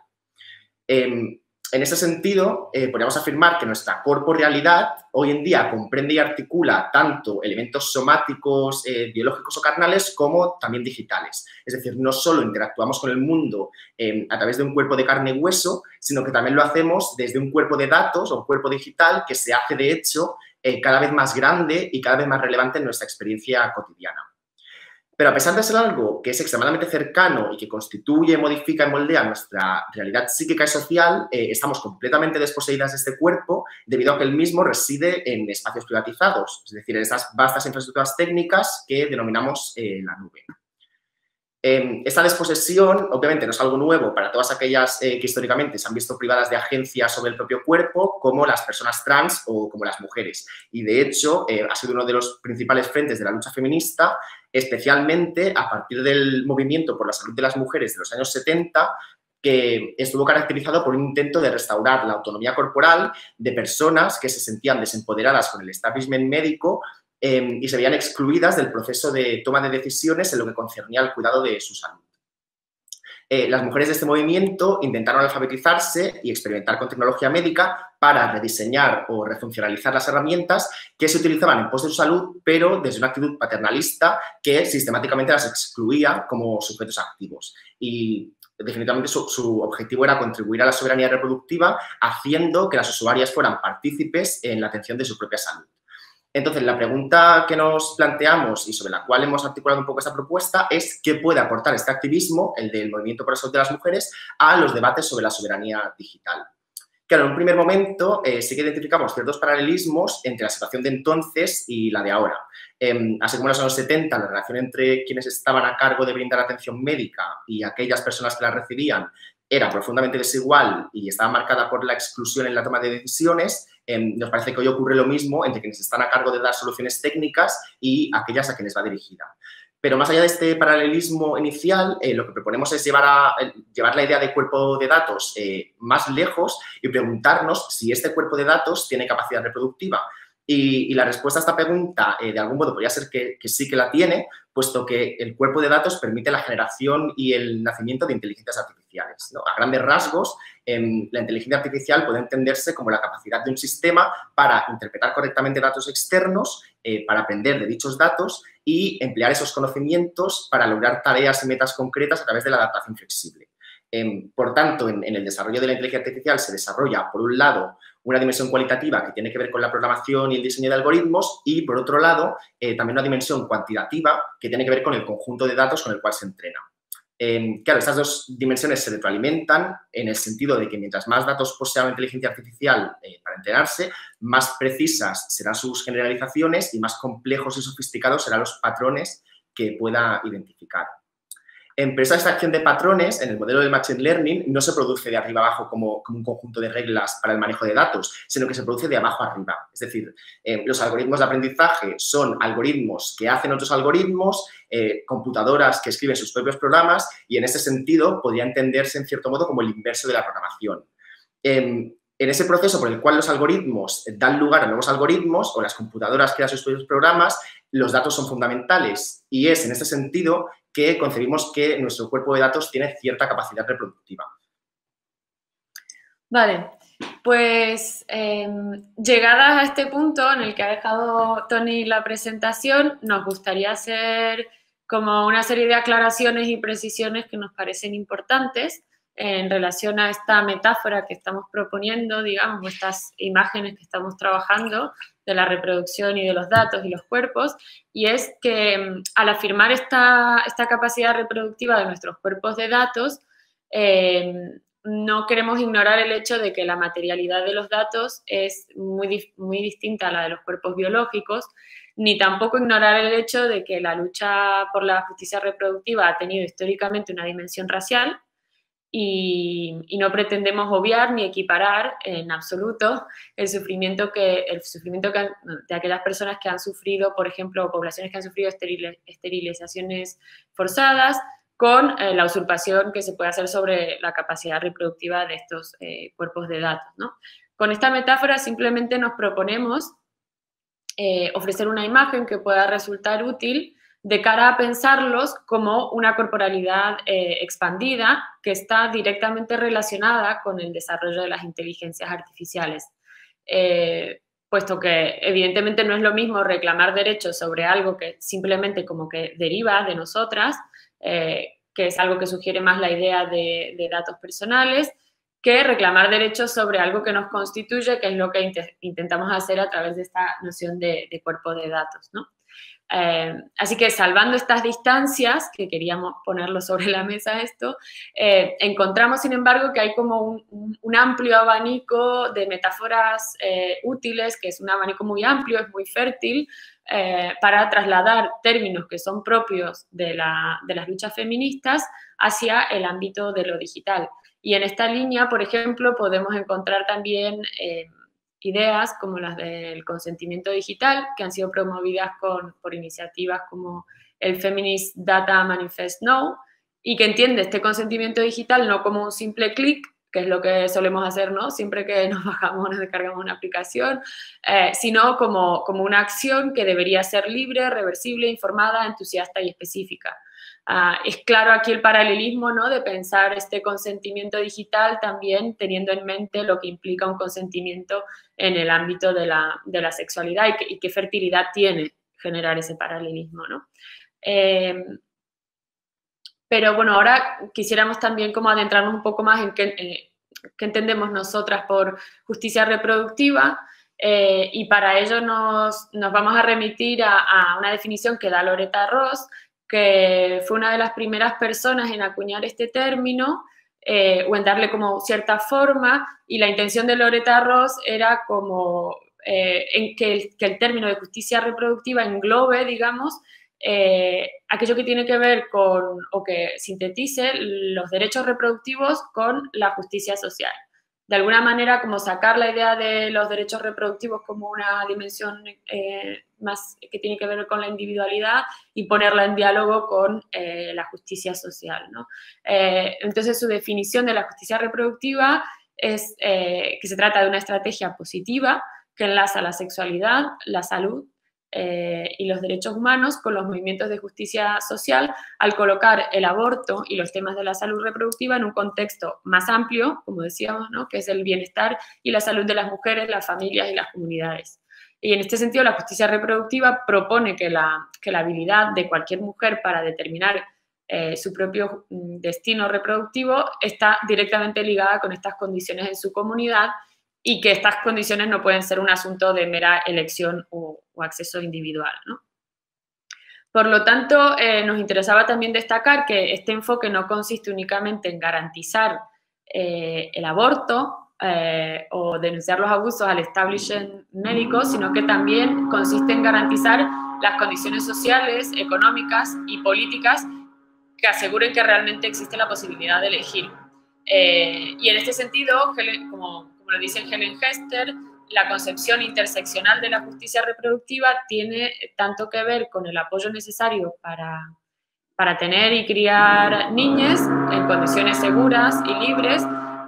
[SPEAKER 4] Em, en ese sentido, eh, podríamos afirmar que nuestra corporealidad hoy en día comprende y articula tanto elementos somáticos, eh, biológicos o carnales como también digitales. Es decir, no solo interactuamos con el mundo em, a través de un cuerpo de carne y hueso, sino que también lo hacemos desde un cuerpo de datos o un cuerpo digital que se hace, de hecho, eh, cada vez más grande y cada vez más relevante en nuestra experiencia cotidiana. Pero a pesar de ser algo que es extremadamente cercano y que constituye, modifica y moldea nuestra realidad psíquica y social, eh, estamos completamente desposeídas de este cuerpo debido a que el mismo reside en espacios privatizados, es decir, en esas vastas infraestructuras técnicas que denominamos eh, la nube. Em, esta desposesión, obviamente, no es algo nuevo para todas aquellas eh, que históricamente se han visto privadas de agencia sobre el propio cuerpo, como las personas trans o como las mujeres. Y, de hecho, ha sido uno de los principales frentes de la lucha feminista, especialmente a partir del movimiento por la salud de las mujeres de los años 70, que estuvo caracterizado por un intento de restaurar la autonomía corporal de personas que se sentían desempoderadas con el establishment médico Em, y se veían excluidas del proceso de toma de decisiones en lo que concernía al cuidado de su salud. Eh, las mujeres de este movimiento intentaron alfabetizarse y experimentar con tecnología médica para rediseñar o refuncionalizar las herramientas que se utilizaban en pos de su salud, pero desde una actitud paternalista que sistemáticamente las excluía como sujetos activos. Y definitivamente su, su, objetivo era contribuir a la soberanía reproductiva haciendo que las usuarias fueran partícipes en la atención de su propia salud. Entonces, la pregunta que nos planteamos y sobre la cual hemos articulado un poco esta propuesta es qué puede aportar este activismo, el del movimiento por la salud de las mujeres, a los debates sobre la soberanía digital. Claro, en un primer momento eh, sí que identificamos ciertos paralelismos entre la situación de entonces y la de ahora. Eh, así como en los años 70, la relación entre quienes estaban a cargo de brindar atención médica y aquellas personas que la recibían era profundamente desigual y estaba marcada por la exclusión en la toma de decisiones, Em, nos parece que hoy ocurre lo mismo entre quienes están a cargo de dar soluciones técnicas y aquellas a quienes va dirigida. Pero más allá de este paralelismo inicial, eh, lo que proponemos es llevar, a, llevar la idea de cuerpo de datos eh, más lejos y preguntarnos si este cuerpo de datos tiene capacidad reproductiva. Y, la respuesta a esta pregunta, eh, de algún modo, podría ser que, sí que la tiene, puesto que el cuerpo de datos permite la generación y el nacimiento de inteligencias artificiales. A grandes rasgos, em, la inteligencia artificial puede entenderse como la capacidad de un sistema para interpretar correctamente datos externos, eh, para aprender de dichos datos y emplear esos conocimientos para lograr tareas y metas concretas a través de la adaptación flexible. Em, por tanto, en, el desarrollo de la inteligencia artificial se desarrolla, por un lado, una dimensión cualitativa que tiene que ver con la programación y el diseño de algoritmos y, por otro lado, eh, también una dimensión cuantitativa que tiene que ver con el conjunto de datos con el cual se entrena. Em, claro, estas dos dimensiones se retroalimentan en el sentido de que mientras más datos posea la inteligencia artificial eh, para entrenarse, más precisas serán sus generalizaciones y más complejos y sofisticados serán los patrones que pueda identificar. En esa extracción de patrones, en el modelo de Machine Learning, no se produce de arriba abajo como, un conjunto de reglas para el manejo de datos, sino que se produce de abajo arriba. Es decir, eh, los algoritmos de aprendizaje son algoritmos que hacen otros algoritmos, eh, computadoras que escriben sus propios programas y en ese sentido podría entenderse en cierto modo como el inverso de la programación. Em, en ese proceso por el cual los algoritmos dan lugar a nuevos algoritmos o las computadoras crean sus propios programas, los datos son fundamentales y es en ese sentido que concebimos que nuestro cuerpo de datos tiene cierta capacidad reproductiva.
[SPEAKER 5] Vale, pues em, llegadas a este punto en el que ha dejado Tony la presentación, nos gustaría hacer como una serie de aclaraciones y precisiones que nos parecen importantes en relación a esta metáfora que estamos proponiendo, digamos, estas imágenes que estamos trabajando de la reproducción y de los datos y los cuerpos, y es que mm, al afirmar esta, esta capacidad reproductiva de nuestros cuerpos de datos, em, no queremos ignorar el hecho de que la materialidad de los datos es muy, muy distinta a la de los cuerpos biológicos, ni tampoco ignorar el hecho de que la lucha por la justicia reproductiva ha tenido históricamente una dimensión racial, y, no pretendemos obviar ni equiparar en absoluto el sufrimiento, que, el sufrimiento de aquellas personas que han sufrido, por ejemplo, poblaciones que han sufrido esterilizaciones forzadas, con eh, la usurpación que se puede hacer sobre la capacidad reproductiva de estos eh, cuerpos de datos. Con esta metáfora simplemente nos proponemos eh, ofrecer una imagen que pueda resultar útil de cara a pensarlos como una corporalidad eh, expandida que está directamente relacionada con el desarrollo de las inteligencias artificiales. Eh, puesto que evidentemente no es lo mismo reclamar derechos sobre algo que simplemente como que deriva de nosotras, eh, que es algo que sugiere más la idea de, datos personales, que reclamar derechos sobre algo que nos constituye, que es lo que intentamos hacer a través de esta noción de, de cuerpo de datos. ¿no? Eh, así que salvando estas distancias, que queríamos ponerlo sobre la mesa esto, eh, encontramos sin embargo que hay como un, amplio abanico de metáforas eh, útiles, que es un abanico muy amplio, es muy fértil, para trasladar términos que son propios de, de las luchas feministas hacia el ámbito de lo digital. Y en esta línea, por ejemplo, podemos encontrar también ideas como las del consentimiento digital, que han sido promovidas por iniciativas como el Feminist Data Manifest Now, y que entiende este consentimiento digital no como un simple clic, que es lo que solemos hacer. Siempre que nos bajamos, nos descargamos una aplicación, eh, sino como, como una acción que debería ser libre, reversible, informada, entusiasta y específica. Ah, es claro aquí el paralelismo ¿no? de pensar este consentimiento digital también teniendo en mente lo que implica un consentimiento en el ámbito de la, de la sexualidad y, qué fertilidad tiene generar ese paralelismo. ¿no? Em, pero bueno, ahora quisiéramos también como adentrarnos un poco más en qué, eh, entendemos nosotras por justicia reproductiva. Eh, y para ello nos, nos, vamos a remitir a, a, una definición que da Loretta Ross, que fue una de las primeras personas en acuñar este término eh, o en darle como cierta forma, y la intención de Loretta Ross era como eh, que el, término de justicia reproductiva englobe, digamos, eh, aquello que tiene que ver con, o que sintetice los derechos reproductivos con la justicia social de alguna manera como sacar la idea de los derechos reproductivos como una dimensión eh, más que tiene que ver con la individualidad y ponerla en diálogo con eh, la justicia social. Eh, entonces su definición de la justicia reproductiva es que se trata de una estrategia positiva que enlaza la sexualidad, la salud eh, y los derechos humanos con los movimientos de justicia social al colocar el aborto y los temas de la salud reproductiva en un contexto más amplio, como decíamos, ¿no? que es el bienestar y la salud de las mujeres, las familias y las comunidades. Y en este sentido, la justicia reproductiva propone que la, que la habilidad de cualquier mujer para determinar eh, su propio mm, destino reproductivo está directamente ligada con estas condiciones en su comunidad y que estas condiciones no pueden ser un asunto de mera elección o, acceso individual. Por lo tanto, eh, nos interesaba también destacar que este enfoque no consiste únicamente en garantizar eh, el aborto eh, o denunciar los abusos al establishment médico, sino que también consiste en garantizar las condiciones sociales, económicas y políticas que aseguren que realmente existe la posibilidad de elegir. y en este sentido, como lo dice Helen Hester, la concepción interseccional de la justicia reproductiva tiene tanto que ver con el apoyo necesario para, para tener y criar niñas en condiciones seguras y libres,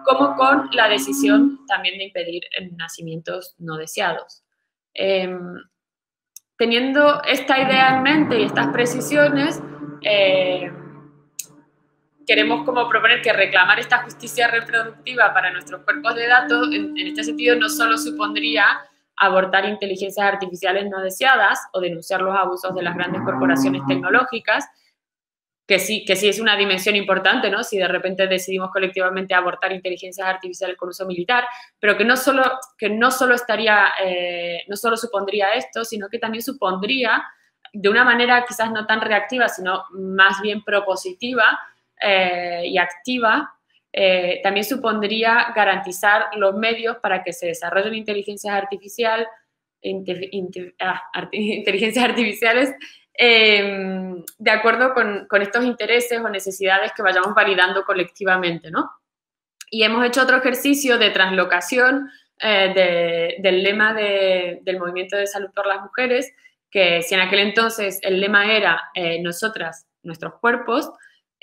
[SPEAKER 5] como con la decisión también de impedir nacimientos no deseados. Em, teniendo esta idea en mente y estas precisiones, eh, queremos como proponer que reclamar esta justicia reproductiva para nuestros cuerpos de datos, en, este sentido, no solo supondría abortar inteligencias artificiales no deseadas o denunciar los abusos de las grandes corporaciones tecnológicas, que sí, que sí es una dimensión importante, ¿no? Si de repente decidimos colectivamente abortar inteligencias artificiales con uso militar, pero que no solo, que no solo estaría, eh, no solo supondría esto, sino que también supondría, de una manera quizás no tan reactiva, sino más bien propositiva, eh, y activa, eh, también supondría garantizar los medios para que se desarrollen inteligencias, artificial, ah, inteligencias artificiales em, de acuerdo con, estos intereses o necesidades que vayamos validando colectivamente, ¿no? Y hemos hecho otro ejercicio de translocación eh, del lema del Movimiento de Salud por las Mujeres, que si en aquel entonces el lema era nosotras, nuestros cuerpos,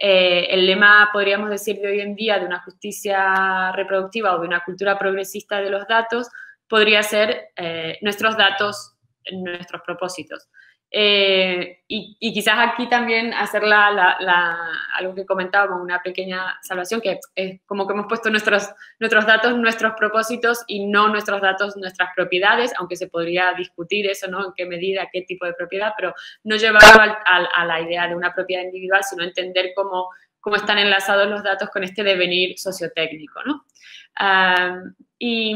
[SPEAKER 5] eh, el lema, podríamos decir, de hoy en día de una justicia reproductiva o de una cultura progresista de los datos podría ser eh, nuestros datos, nuestros propósitos. Eh, y, quizás aquí también hacer algo que comentábamos, una pequeña salvación, que es como que hemos puesto nuestros, nuestros datos, nuestros propósitos y no nuestros datos, nuestras propiedades, aunque se podría discutir eso, ¿no? En qué medida, qué tipo de propiedad, pero no llevarlo a, la idea de una propiedad individual, sino entender cómo, cómo están enlazados los datos con este devenir sociotécnico, ¿no? Ah, y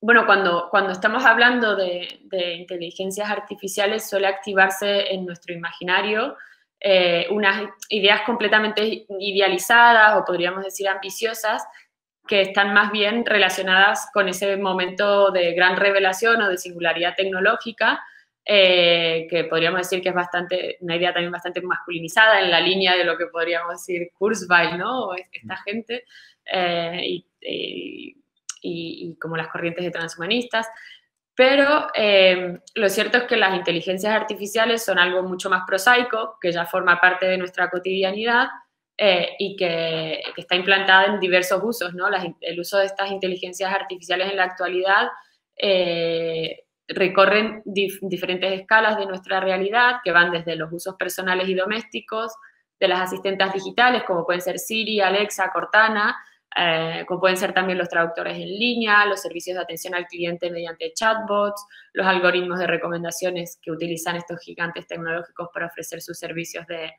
[SPEAKER 5] bueno, cuando, cuando estamos hablando de, inteligencias artificiales suele activarse en nuestro imaginario eh, unas ideas completamente idealizadas o podríamos decir ambiciosas que están más bien relacionadas con ese momento de gran revelación o de singularidad tecnológica, eh, que podríamos decir que es bastante, una idea también bastante masculinizada en la línea de lo que podríamos decir Kurzweil, ¿no? Esta gente, eh, y, como las corrientes de transhumanistas. Pero eh, lo cierto es que las inteligencias artificiales son algo mucho más prosaico, que ya forma parte de nuestra cotidianidad eh, y que, está implantada en diversos usos. ¿no? el uso de estas inteligencias artificiales en la actualidad eh, recorren diferentes escalas de nuestra realidad, que van desde los usos personales y domésticos, de las asistentes digitales, como pueden ser Siri, Alexa, Cortana, eh, como pueden ser también los traductores en línea, los servicios de atención al cliente mediante chatbots, los algoritmos de recomendaciones que utilizan estos gigantes tecnológicos para ofrecer sus servicios de,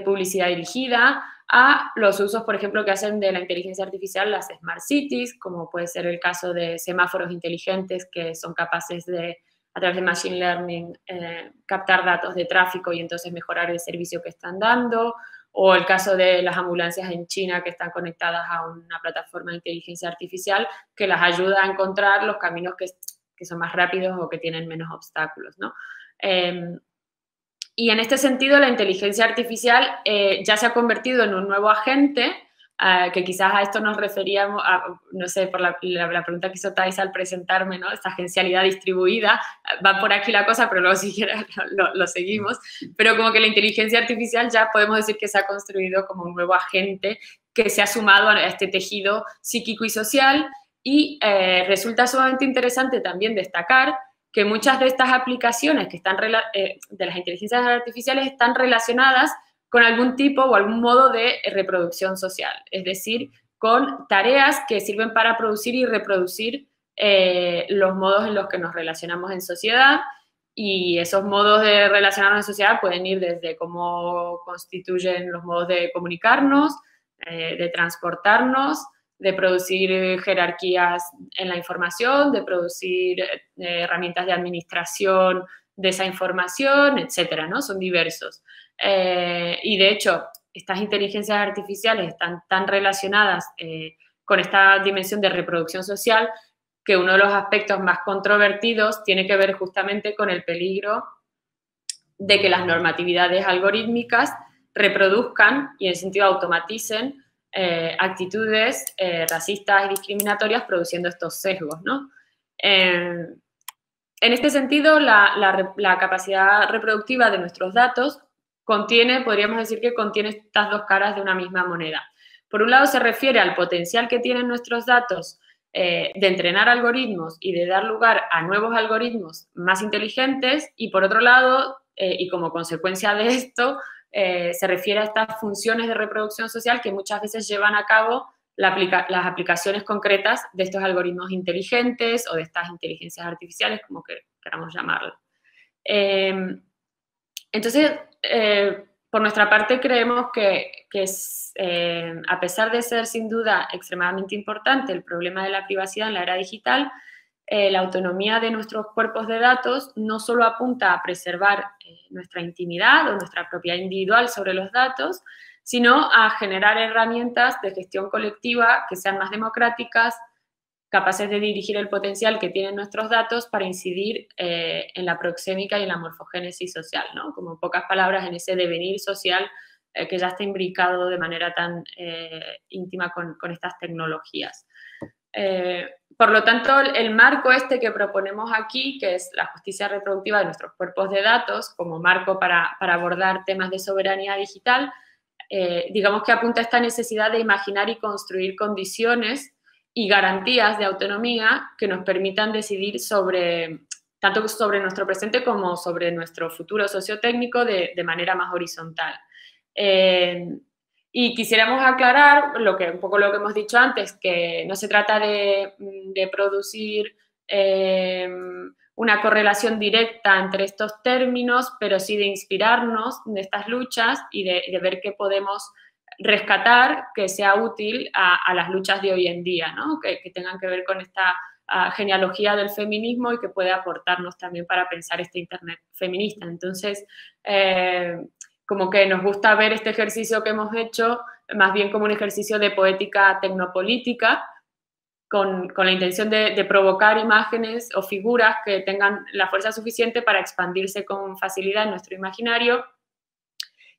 [SPEAKER 5] publicidad dirigida, a los usos, por ejemplo, que hacen de la inteligencia artificial las smart cities, como puede ser el caso de semáforos inteligentes que son capaces de, a través de machine learning, eh, captar datos de tráfico y entonces mejorar el servicio que están dando, o el caso de las ambulancias en China que están conectadas a una plataforma de inteligencia artificial que las ayuda a encontrar los caminos que, que son más rápidos o que tienen menos obstáculos, ¿no? Em, y en este sentido, la inteligencia artificial eh, ya se ha convertido en un nuevo agente, eh, que quizás a esto nos referíamos, no sé, por la, pregunta que hizo Thais al presentarme, ¿no? Esta agencialidad distribuida, va por aquí la cosa, pero luego si quieres lo, seguimos. Pero como que la inteligencia artificial ya podemos decir que se ha construido como un nuevo agente que se ha sumado a este tejido psíquico y social y eh, resulta sumamente interesante también destacar que muchas de estas aplicaciones que están eh, de las inteligencias artificiales están relacionadas con algún tipo o algún modo de reproducción social, es decir, con tareas que sirven para producir y reproducir eh, los modos en los que nos relacionamos en sociedad y esos modos de relacionarnos en sociedad pueden ir desde cómo constituyen los modos de comunicarnos, eh, de transportarnos, de producir jerarquías en la información, de producir eh, herramientas de administración de esa información, etcétera, ¿no? Son diversos. Eh, y de hecho, estas inteligencias artificiales están tan relacionadas eh, con esta dimensión de reproducción social que uno de los aspectos más controvertidos tiene que ver justamente con el peligro de que las normatividades algorítmicas reproduzcan y en sentido automaticen eh, actitudes racistas y discriminatorias produciendo estos sesgos, ¿no? en este sentido, la, capacidad reproductiva de nuestros datos contiene, podríamos decir que contiene estas dos caras de una misma moneda. Por un lado, se refiere al potencial que tienen nuestros datos eh, de entrenar algoritmos y de dar lugar a nuevos algoritmos más inteligentes, y por otro lado, y como consecuencia de esto, eh, se refiere a estas funciones de reproducción social que muchas veces llevan a cabo las aplicaciones concretas de estos algoritmos inteligentes o de estas inteligencias artificiales, como que queramos llamarlo. Em, entonces, eh, por nuestra parte, creemos que, es, eh, a pesar de ser sin duda extremadamente importante el problema de la privacidad en la era digital, eh, la autonomía de nuestros cuerpos de datos no solo apunta a preservar nuestra intimidad o nuestra propiedad individual sobre los datos, sino a generar herramientas de gestión colectiva que sean más democráticas, capaces de dirigir el potencial que tienen nuestros datos para incidir eh, en la proxémica y en la morfogénesis social, ¿no? Como pocas palabras en ese devenir social que ya está imbricado de manera tan íntima con, con, estas tecnologías. Por lo tanto, el marco este que proponemos aquí, que es la justicia reproductiva de nuestros cuerpos de datos, como marco para, abordar temas de soberanía digital, eh, digamos que apunta a esta necesidad de imaginar y construir condiciones y garantías de autonomía que nos permitan decidir sobre, tanto sobre nuestro presente como sobre nuestro futuro sociotécnico de, de manera más horizontal. Eh, y quisiéramos aclarar lo que, un poco lo que hemos dicho antes, que no se trata de, producir eh, una correlación directa entre estos términos, pero sí de inspirarnos de estas luchas y de, ver qué podemos rescatar que sea útil a, las luchas de hoy en día, ¿no? que, tengan que ver con esta ah, genealogía del feminismo y que puede aportarnos también para pensar este Internet feminista. Entonces, eh, como que nos gusta ver este ejercicio que hemos hecho más bien como un ejercicio de poética tecnopolítica, con, la intención de, provocar imágenes o figuras que tengan la fuerza suficiente para expandirse con facilidad en nuestro imaginario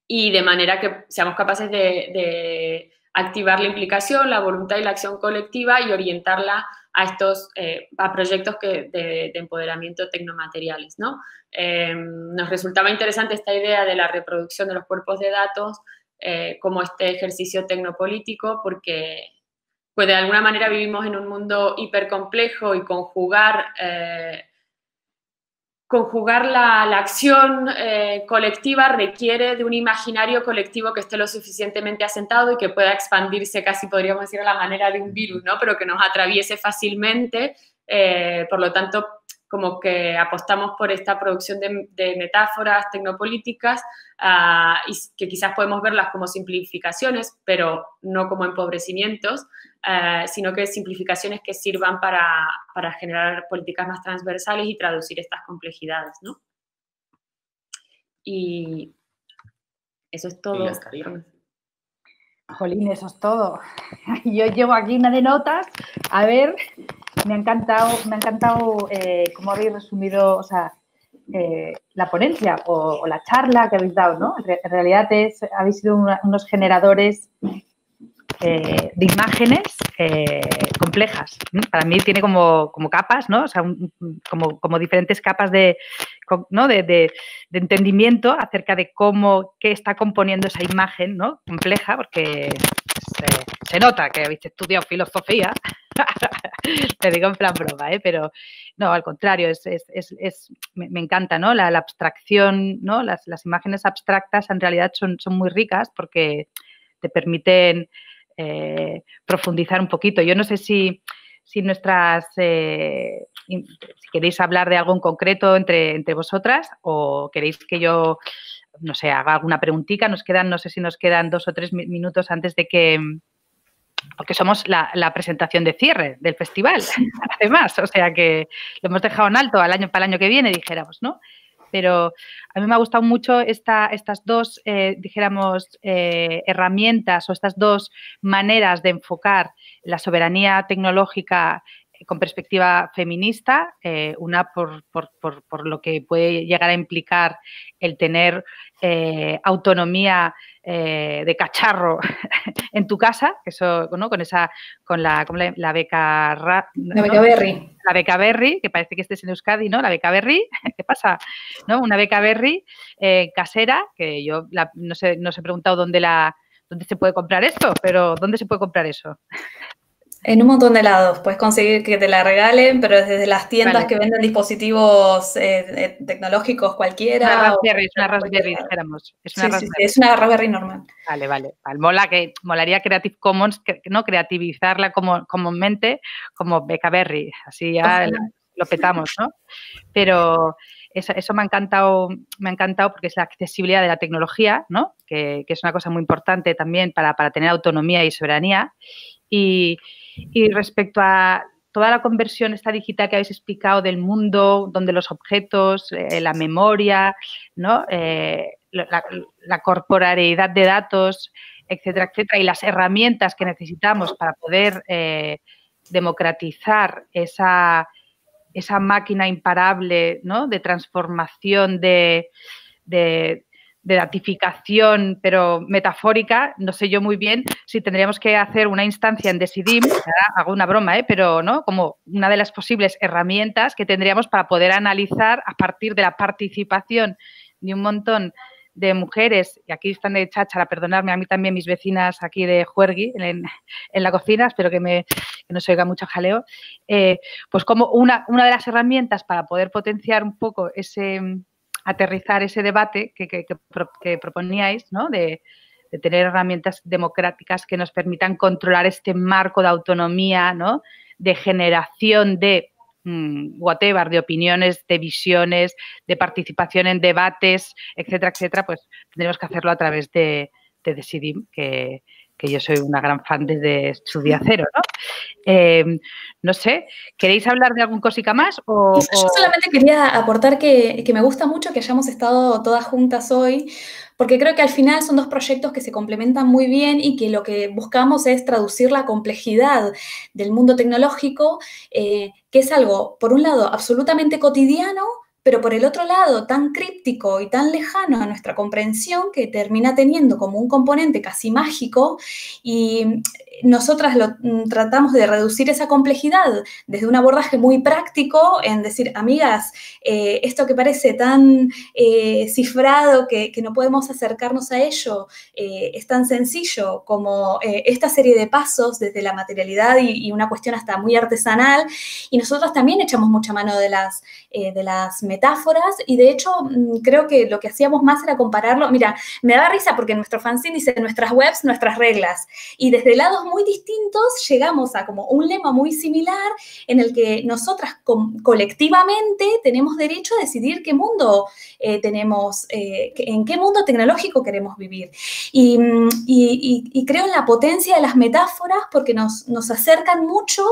[SPEAKER 5] y de manera que seamos capaces de, activar la implicación, la voluntad y la acción colectiva y orientarla a estos eh, a proyectos de, empoderamiento tecnomateriales. ¿no? Em, nos resultaba interesante esta idea de la reproducción de los cuerpos de datos eh, como este ejercicio tecnopolítico porque pues de alguna manera vivimos en un mundo hipercomplejo y conjugar, eh, conjugar la, acción eh, colectiva requiere de un imaginario colectivo que esté lo suficientemente asentado y que pueda expandirse casi, podríamos decir, a la manera de un virus, ¿no? pero que nos atraviese fácilmente. Eh, por lo tanto, como que apostamos por esta producción de, metáforas tecnopolíticas ah, que quizás podemos verlas como simplificaciones, pero no como empobrecimientos, eh, sino que simplificaciones que sirvan para, generar políticas más transversales y traducir estas complejidades, ¿no? Y eso es todo.
[SPEAKER 1] Jolín, eso es todo. Yo llevo aquí una de notas. A ver, me ha encantado, me ha encantado eh, cómo habéis resumido, o sea, eh, la ponencia o, la charla que habéis dado, ¿no? En realidad es, habéis sido unos generadores eh, de imágenes eh, complejas. Para mí tiene como, capas, ¿no? O sea, como, diferentes capas de, ¿no? de, entendimiento acerca de cómo, qué está componiendo esa imagen, ¿no? Compleja, porque se, nota que habéis estudiado filosofía. Te digo en plan broma, ¿eh? Pero no, al contrario, es, me, encanta, ¿no? La, abstracción, ¿no? Las, imágenes abstractas en realidad son, son muy ricas porque te permiten eh, profundizar un poquito. Yo no sé si, si nuestras, eh, si queréis hablar de algo en concreto entre, entre vosotras o queréis que yo, no sé, haga alguna preguntita. Nos quedan, no sé si nos quedan dos o tres minutos antes de que, porque somos la, presentación de cierre del festival, además, o sea que lo hemos dejado en alto al año para el año que viene, dijéramos, ¿no? Pero a mí me ha gustado mucho estas dos, eh, dijéramos, eh, herramientas o estas dos maneras de enfocar la soberanía tecnológica eh, con perspectiva feminista, una por, lo que puede llegar a implicar el tener autonomía eh, de cacharro en tu casa, eso, ¿no? Con esa, con la, la, beca
[SPEAKER 2] la beca Berry.
[SPEAKER 1] La beca Berry, que parece que estés en Euskadi, ¿no? La beca Berry, ¿qué pasa? ¿No? Una beca Berry eh, casera, que yo no sé, no se he preguntado dónde la dónde se puede comprar esto, pero ¿dónde se puede comprar eso?
[SPEAKER 2] En un montón de lados. Puedes conseguir que te la regalen, pero desde las tiendas que venden dispositivos eh, eh, tecnológicos cualquiera.
[SPEAKER 1] Una Raspberry, es una Raspberry, dijéramos.
[SPEAKER 2] Es una, sí, es una Raspberry normal.
[SPEAKER 1] Vale, vale. Mola que, molaría Creative Commons, ¿no? Creativizarla como, comúnmente como Becaberry. Así ya lo petamos, ¿no? Pero eso, me ha encantado, me ha encantado porque es la accesibilidad de la tecnología, ¿no? Que, es una cosa muy importante también para, para tener autonomía y soberanía. Y, y respecto a toda la conversión esta digital que habéis explicado del mundo, donde los objetos, eh, la memoria, ¿no? Eh, la, la, corporalidad de datos, etcétera, etcétera, y las herramientas que necesitamos para poder eh, democratizar esa, esa máquina imparable ¿no? de transformación de, de datificación, pero metafórica, no sé yo muy bien si tendríamos que hacer una instancia en Decidim, hago una broma, ¿eh? pero no, como una de las posibles herramientas que tendríamos para poder analizar a partir de la participación de un montón de mujeres, y aquí están de cháchara, perdonadme, a mí también mis vecinas aquí de Juergui, en, la cocina, espero que, me, no se oiga mucho jaleo, eh, pues como una, una de las herramientas para poder potenciar un poco ese, aterrizar ese debate que, proponíais, ¿no? De, tener herramientas democráticas que nos permitan controlar este marco de autonomía, ¿no? De generación de mm, whatever, de opiniones, de visiones, de participación en debates, etcétera, etcétera, pues tendremos que hacerlo a través de, de que, que yo soy una gran fan desde su día cero, ¿no? Em, no sé, ¿queréis hablar de algún cosica más? O,
[SPEAKER 2] Yo solamente quería aportar que, que me gusta mucho que hayamos estado todas juntas hoy, porque creo que al final son dos proyectos que se complementan muy bien y que lo que buscamos es traducir la complejidad del mundo tecnológico, eh, que es algo, por un lado, absolutamente cotidiano, pero por el otro lado, tan críptico y tan lejano a nuestra comprensión que termina teniendo como un componente casi mágico y nosotras lo, mm, tratamos de reducir esa complejidad desde un abordaje muy práctico en decir, amigas, eh, esto que parece tan eh, cifrado que, no podemos acercarnos a ello, eh, es tan sencillo como esta serie de pasos desde la materialidad y, una cuestión hasta muy artesanal. Y nosotros también echamos mucha mano de las, de las metáforas y de hecho mm, creo que lo que hacíamos más era compararlo. Mira, me da risa porque nuestro fanzine dice nuestras webs, nuestras reglas. Y desde lados muy distintos llegamos a como un lema muy similar en el que nosotras colectivamente tenemos derecho a decidir qué mundo eh, tenemos, eh, en qué mundo tecnológico queremos vivir. Y, creo en la potencia de las metáforas porque nos, acercan mucho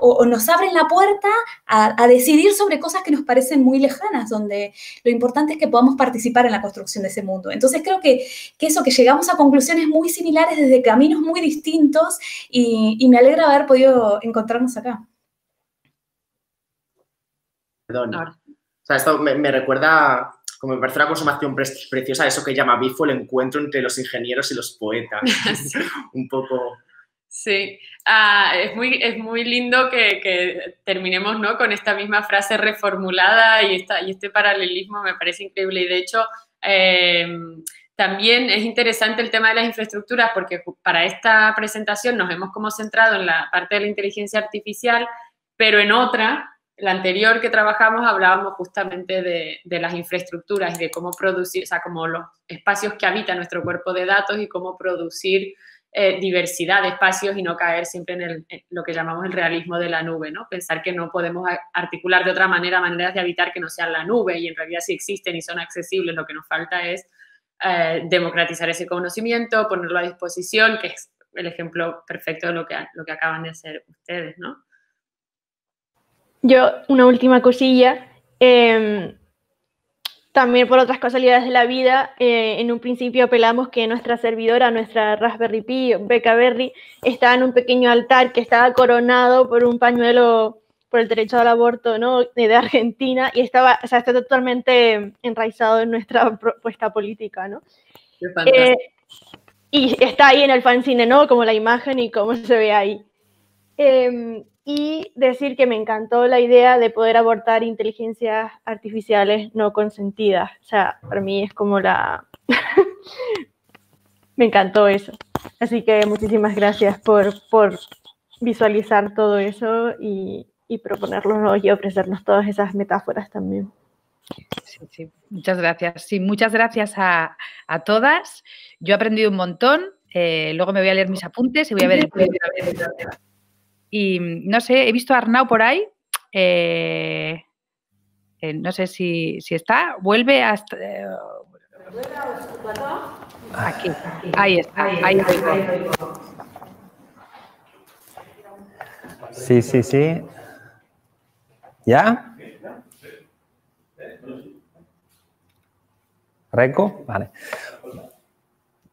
[SPEAKER 2] o, nos abren la puerta a, decidir sobre cosas que nos parecen muy lejanas, donde lo importante es que podamos participar en la construcción de ese mundo. Entonces creo que, que eso, que llegamos a conclusiones muy similares desde caminos muy distintos y, me alegra haber podido encontrarnos acá.
[SPEAKER 4] Perdón. O sea, esto me, recuerda, como me parece una consumación preciosa, eso que llama Bifo, el encuentro entre los ingenieros y los poetas. Un poco...
[SPEAKER 5] Sí, ah, es, muy, es muy lindo que, terminemos ¿no? con esta misma frase reformulada y, esta, y este paralelismo me parece increíble. Y de hecho, eh, también es interesante el tema de las infraestructuras porque para esta presentación nos hemos como centrado en la parte de la inteligencia artificial, pero en otra, la anterior que trabajamos, hablábamos justamente de, las infraestructuras y de cómo producir, o sea, como los espacios que habita nuestro cuerpo de datos y cómo producir eh, diversidad de espacios y no caer siempre en, lo que llamamos el realismo de la nube, ¿no? Pensar que no podemos articular de otra manera maneras de habitar que no sean la nube y en realidad si existen y son accesibles, lo que nos falta es eh, democratizar ese conocimiento, ponerlo a disposición, que es el ejemplo perfecto de lo que, lo que acaban de hacer ustedes, ¿no?
[SPEAKER 3] Yo, una última cosilla. Em, también por otras casualidades de la vida, eh, en un principio apelamos que nuestra servidora, nuestra Raspberry Pi, Beca Berry, estaba en un pequeño altar que estaba coronado por un pañuelo por el derecho al aborto ¿no? de Argentina y estaba, o sea, está totalmente enraizado en nuestra propuesta política. ¿no? Eh, y está ahí en el fanzine, ¿no? Como la imagen y cómo se ve ahí. Em, y decir que me encantó la idea de poder abortar inteligencias artificiales no consentidas. O sea, para mí es como la... me encantó eso. Así que muchísimas gracias por, por visualizar todo eso y, y proponerlo y ofrecernos todas esas metáforas también.
[SPEAKER 1] Sí, sí, muchas gracias. Sí, muchas gracias a, todas. Yo he aprendido un montón. Eh, luego me voy a leer mis apuntes y voy a ver el Y no sé, he visto a Arnau por ahí. Eh, eh, no sé si, está. Vuelve hasta. aquí, ahí está. Ahí,
[SPEAKER 6] Sí, sí, sí. ¿Ya? ¿Reco? Vale.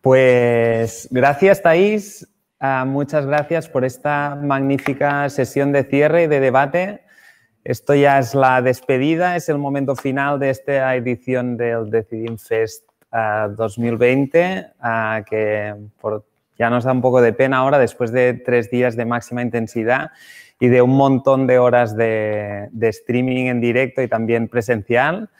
[SPEAKER 6] Pues gracias, Thais. Ah, muchas gracias por esta magnífica sesión de cierre y de debate. Esto ya es la despedida, es el momento final de esta edición del Decidim Fest 2020, ah, ah, que ya nos da un poco de pena ahora después de tres días de máxima intensidad y de un montón de horas de, streaming en directo y también presencial.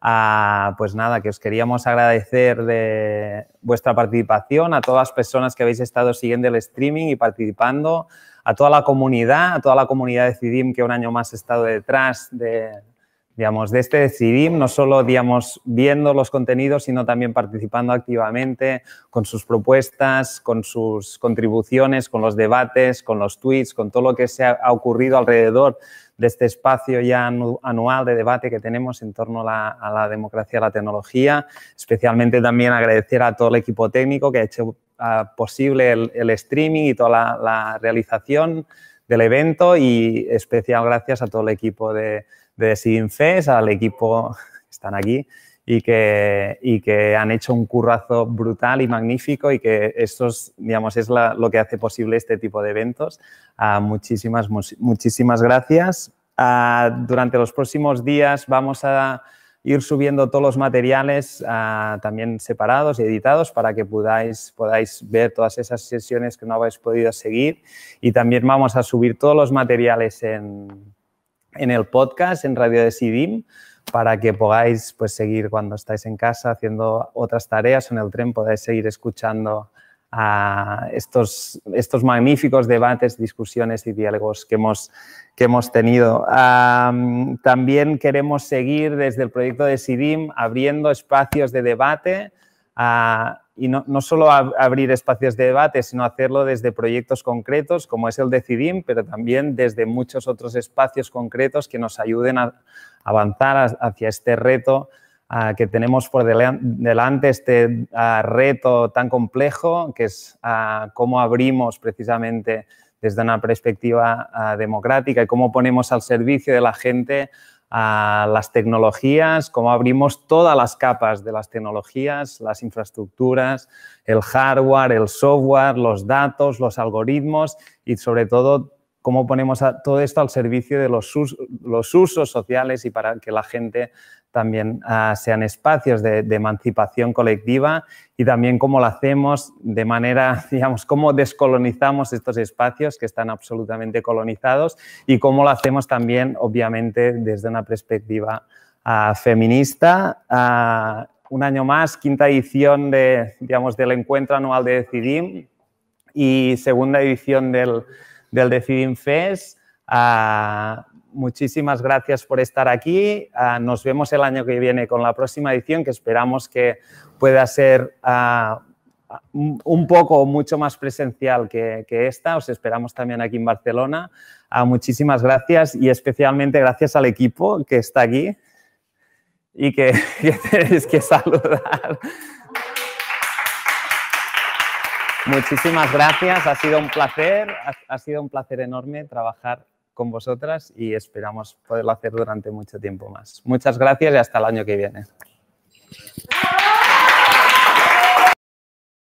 [SPEAKER 6] Ah, pues nada, que os queríamos agradecer de vuestra participación, a todas las personas que habéis estado siguiendo el streaming y participando, a toda la comunidad, a toda la comunidad de CIDIM que un año más ha estado detrás de, digamos, de este Decidim, no solo, digamos, viendo los contenidos, sino también participando activamente con sus propuestas, con sus contribuciones, con los debates, con los tweets, con todo lo que se ha ocurrido alrededor de este espacio ya anual de debate que tenemos en torno a la, democracia y la tecnología. Especialmente también agradecer a todo el equipo técnico que ha hecho ah, posible el, streaming y toda la, realización del evento y especial gracias a todo el equipo de, de Sidinfest, al equipo que están aquí y que, y que han hecho un currazo brutal y magnífico y que esto es, digamos, es lo que hace posible este tipo de eventos. Ah, muchísimas, muchísimas gracias. Ah, durante los próximos días vamos a ir subiendo todos los materiales ah, también separados y editados para que podáis, podáis ver todas esas sesiones que no habéis podido seguir y también vamos a subir todos los materiales en, en el podcast, en Radio de Sidim, para que podáis pues, seguir cuando estáis en casa haciendo otras tareas o en el tren, podáis seguir escuchando a estos, estos magníficos debates, discusiones y diálogos que hemos, que hemos tenido. también queremos seguir desde el proyecto de SIDIM abriendo espacios de debate y no, no, solo abrir espacios de debate, sino hacerlo desde proyectos concretos como es el de SIDIM, pero también desde muchos otros espacios concretos que nos ayuden a avanzar hacia este reto que tenemos por delante, este reto tan complejo, que es cómo abrimos precisamente desde una perspectiva democrática y cómo ponemos al servicio de la gente las tecnologías, cómo abrimos todas las capas de las tecnologías, las infraestructuras, el hardware, el software, los datos, los algoritmos y sobre todo cómo ponemos todo esto al servicio de los, usos sociales y para que la gente también ah, sean espacios de, emancipación colectiva y también cómo lo hacemos de manera, digamos, cómo descolonizamos estos espacios que están absolutamente colonizados y cómo lo hacemos también, obviamente, desde una perspectiva ah, feminista. Ah, un año más, quinta edición de, digamos, del encuentro anual de Decidim y segunda edición del, del Decidim Fest muchísimas gracias por estar aquí. Ah, nos vemos el año que viene con la próxima edición, que esperamos que pueda ser ah, un poco mucho más presencial que, esta. Os esperamos también aquí en Barcelona. Ah, muchísimas gracias y especialmente gracias al equipo que está aquí y que, que tenéis que saludar. Muchísimas gracias, ha sido un placer, ha sido un placer enorme trabajar con vosotras y esperamos poderlo hacer durante mucho tiempo más. Muchas gracias y hasta el año que viene.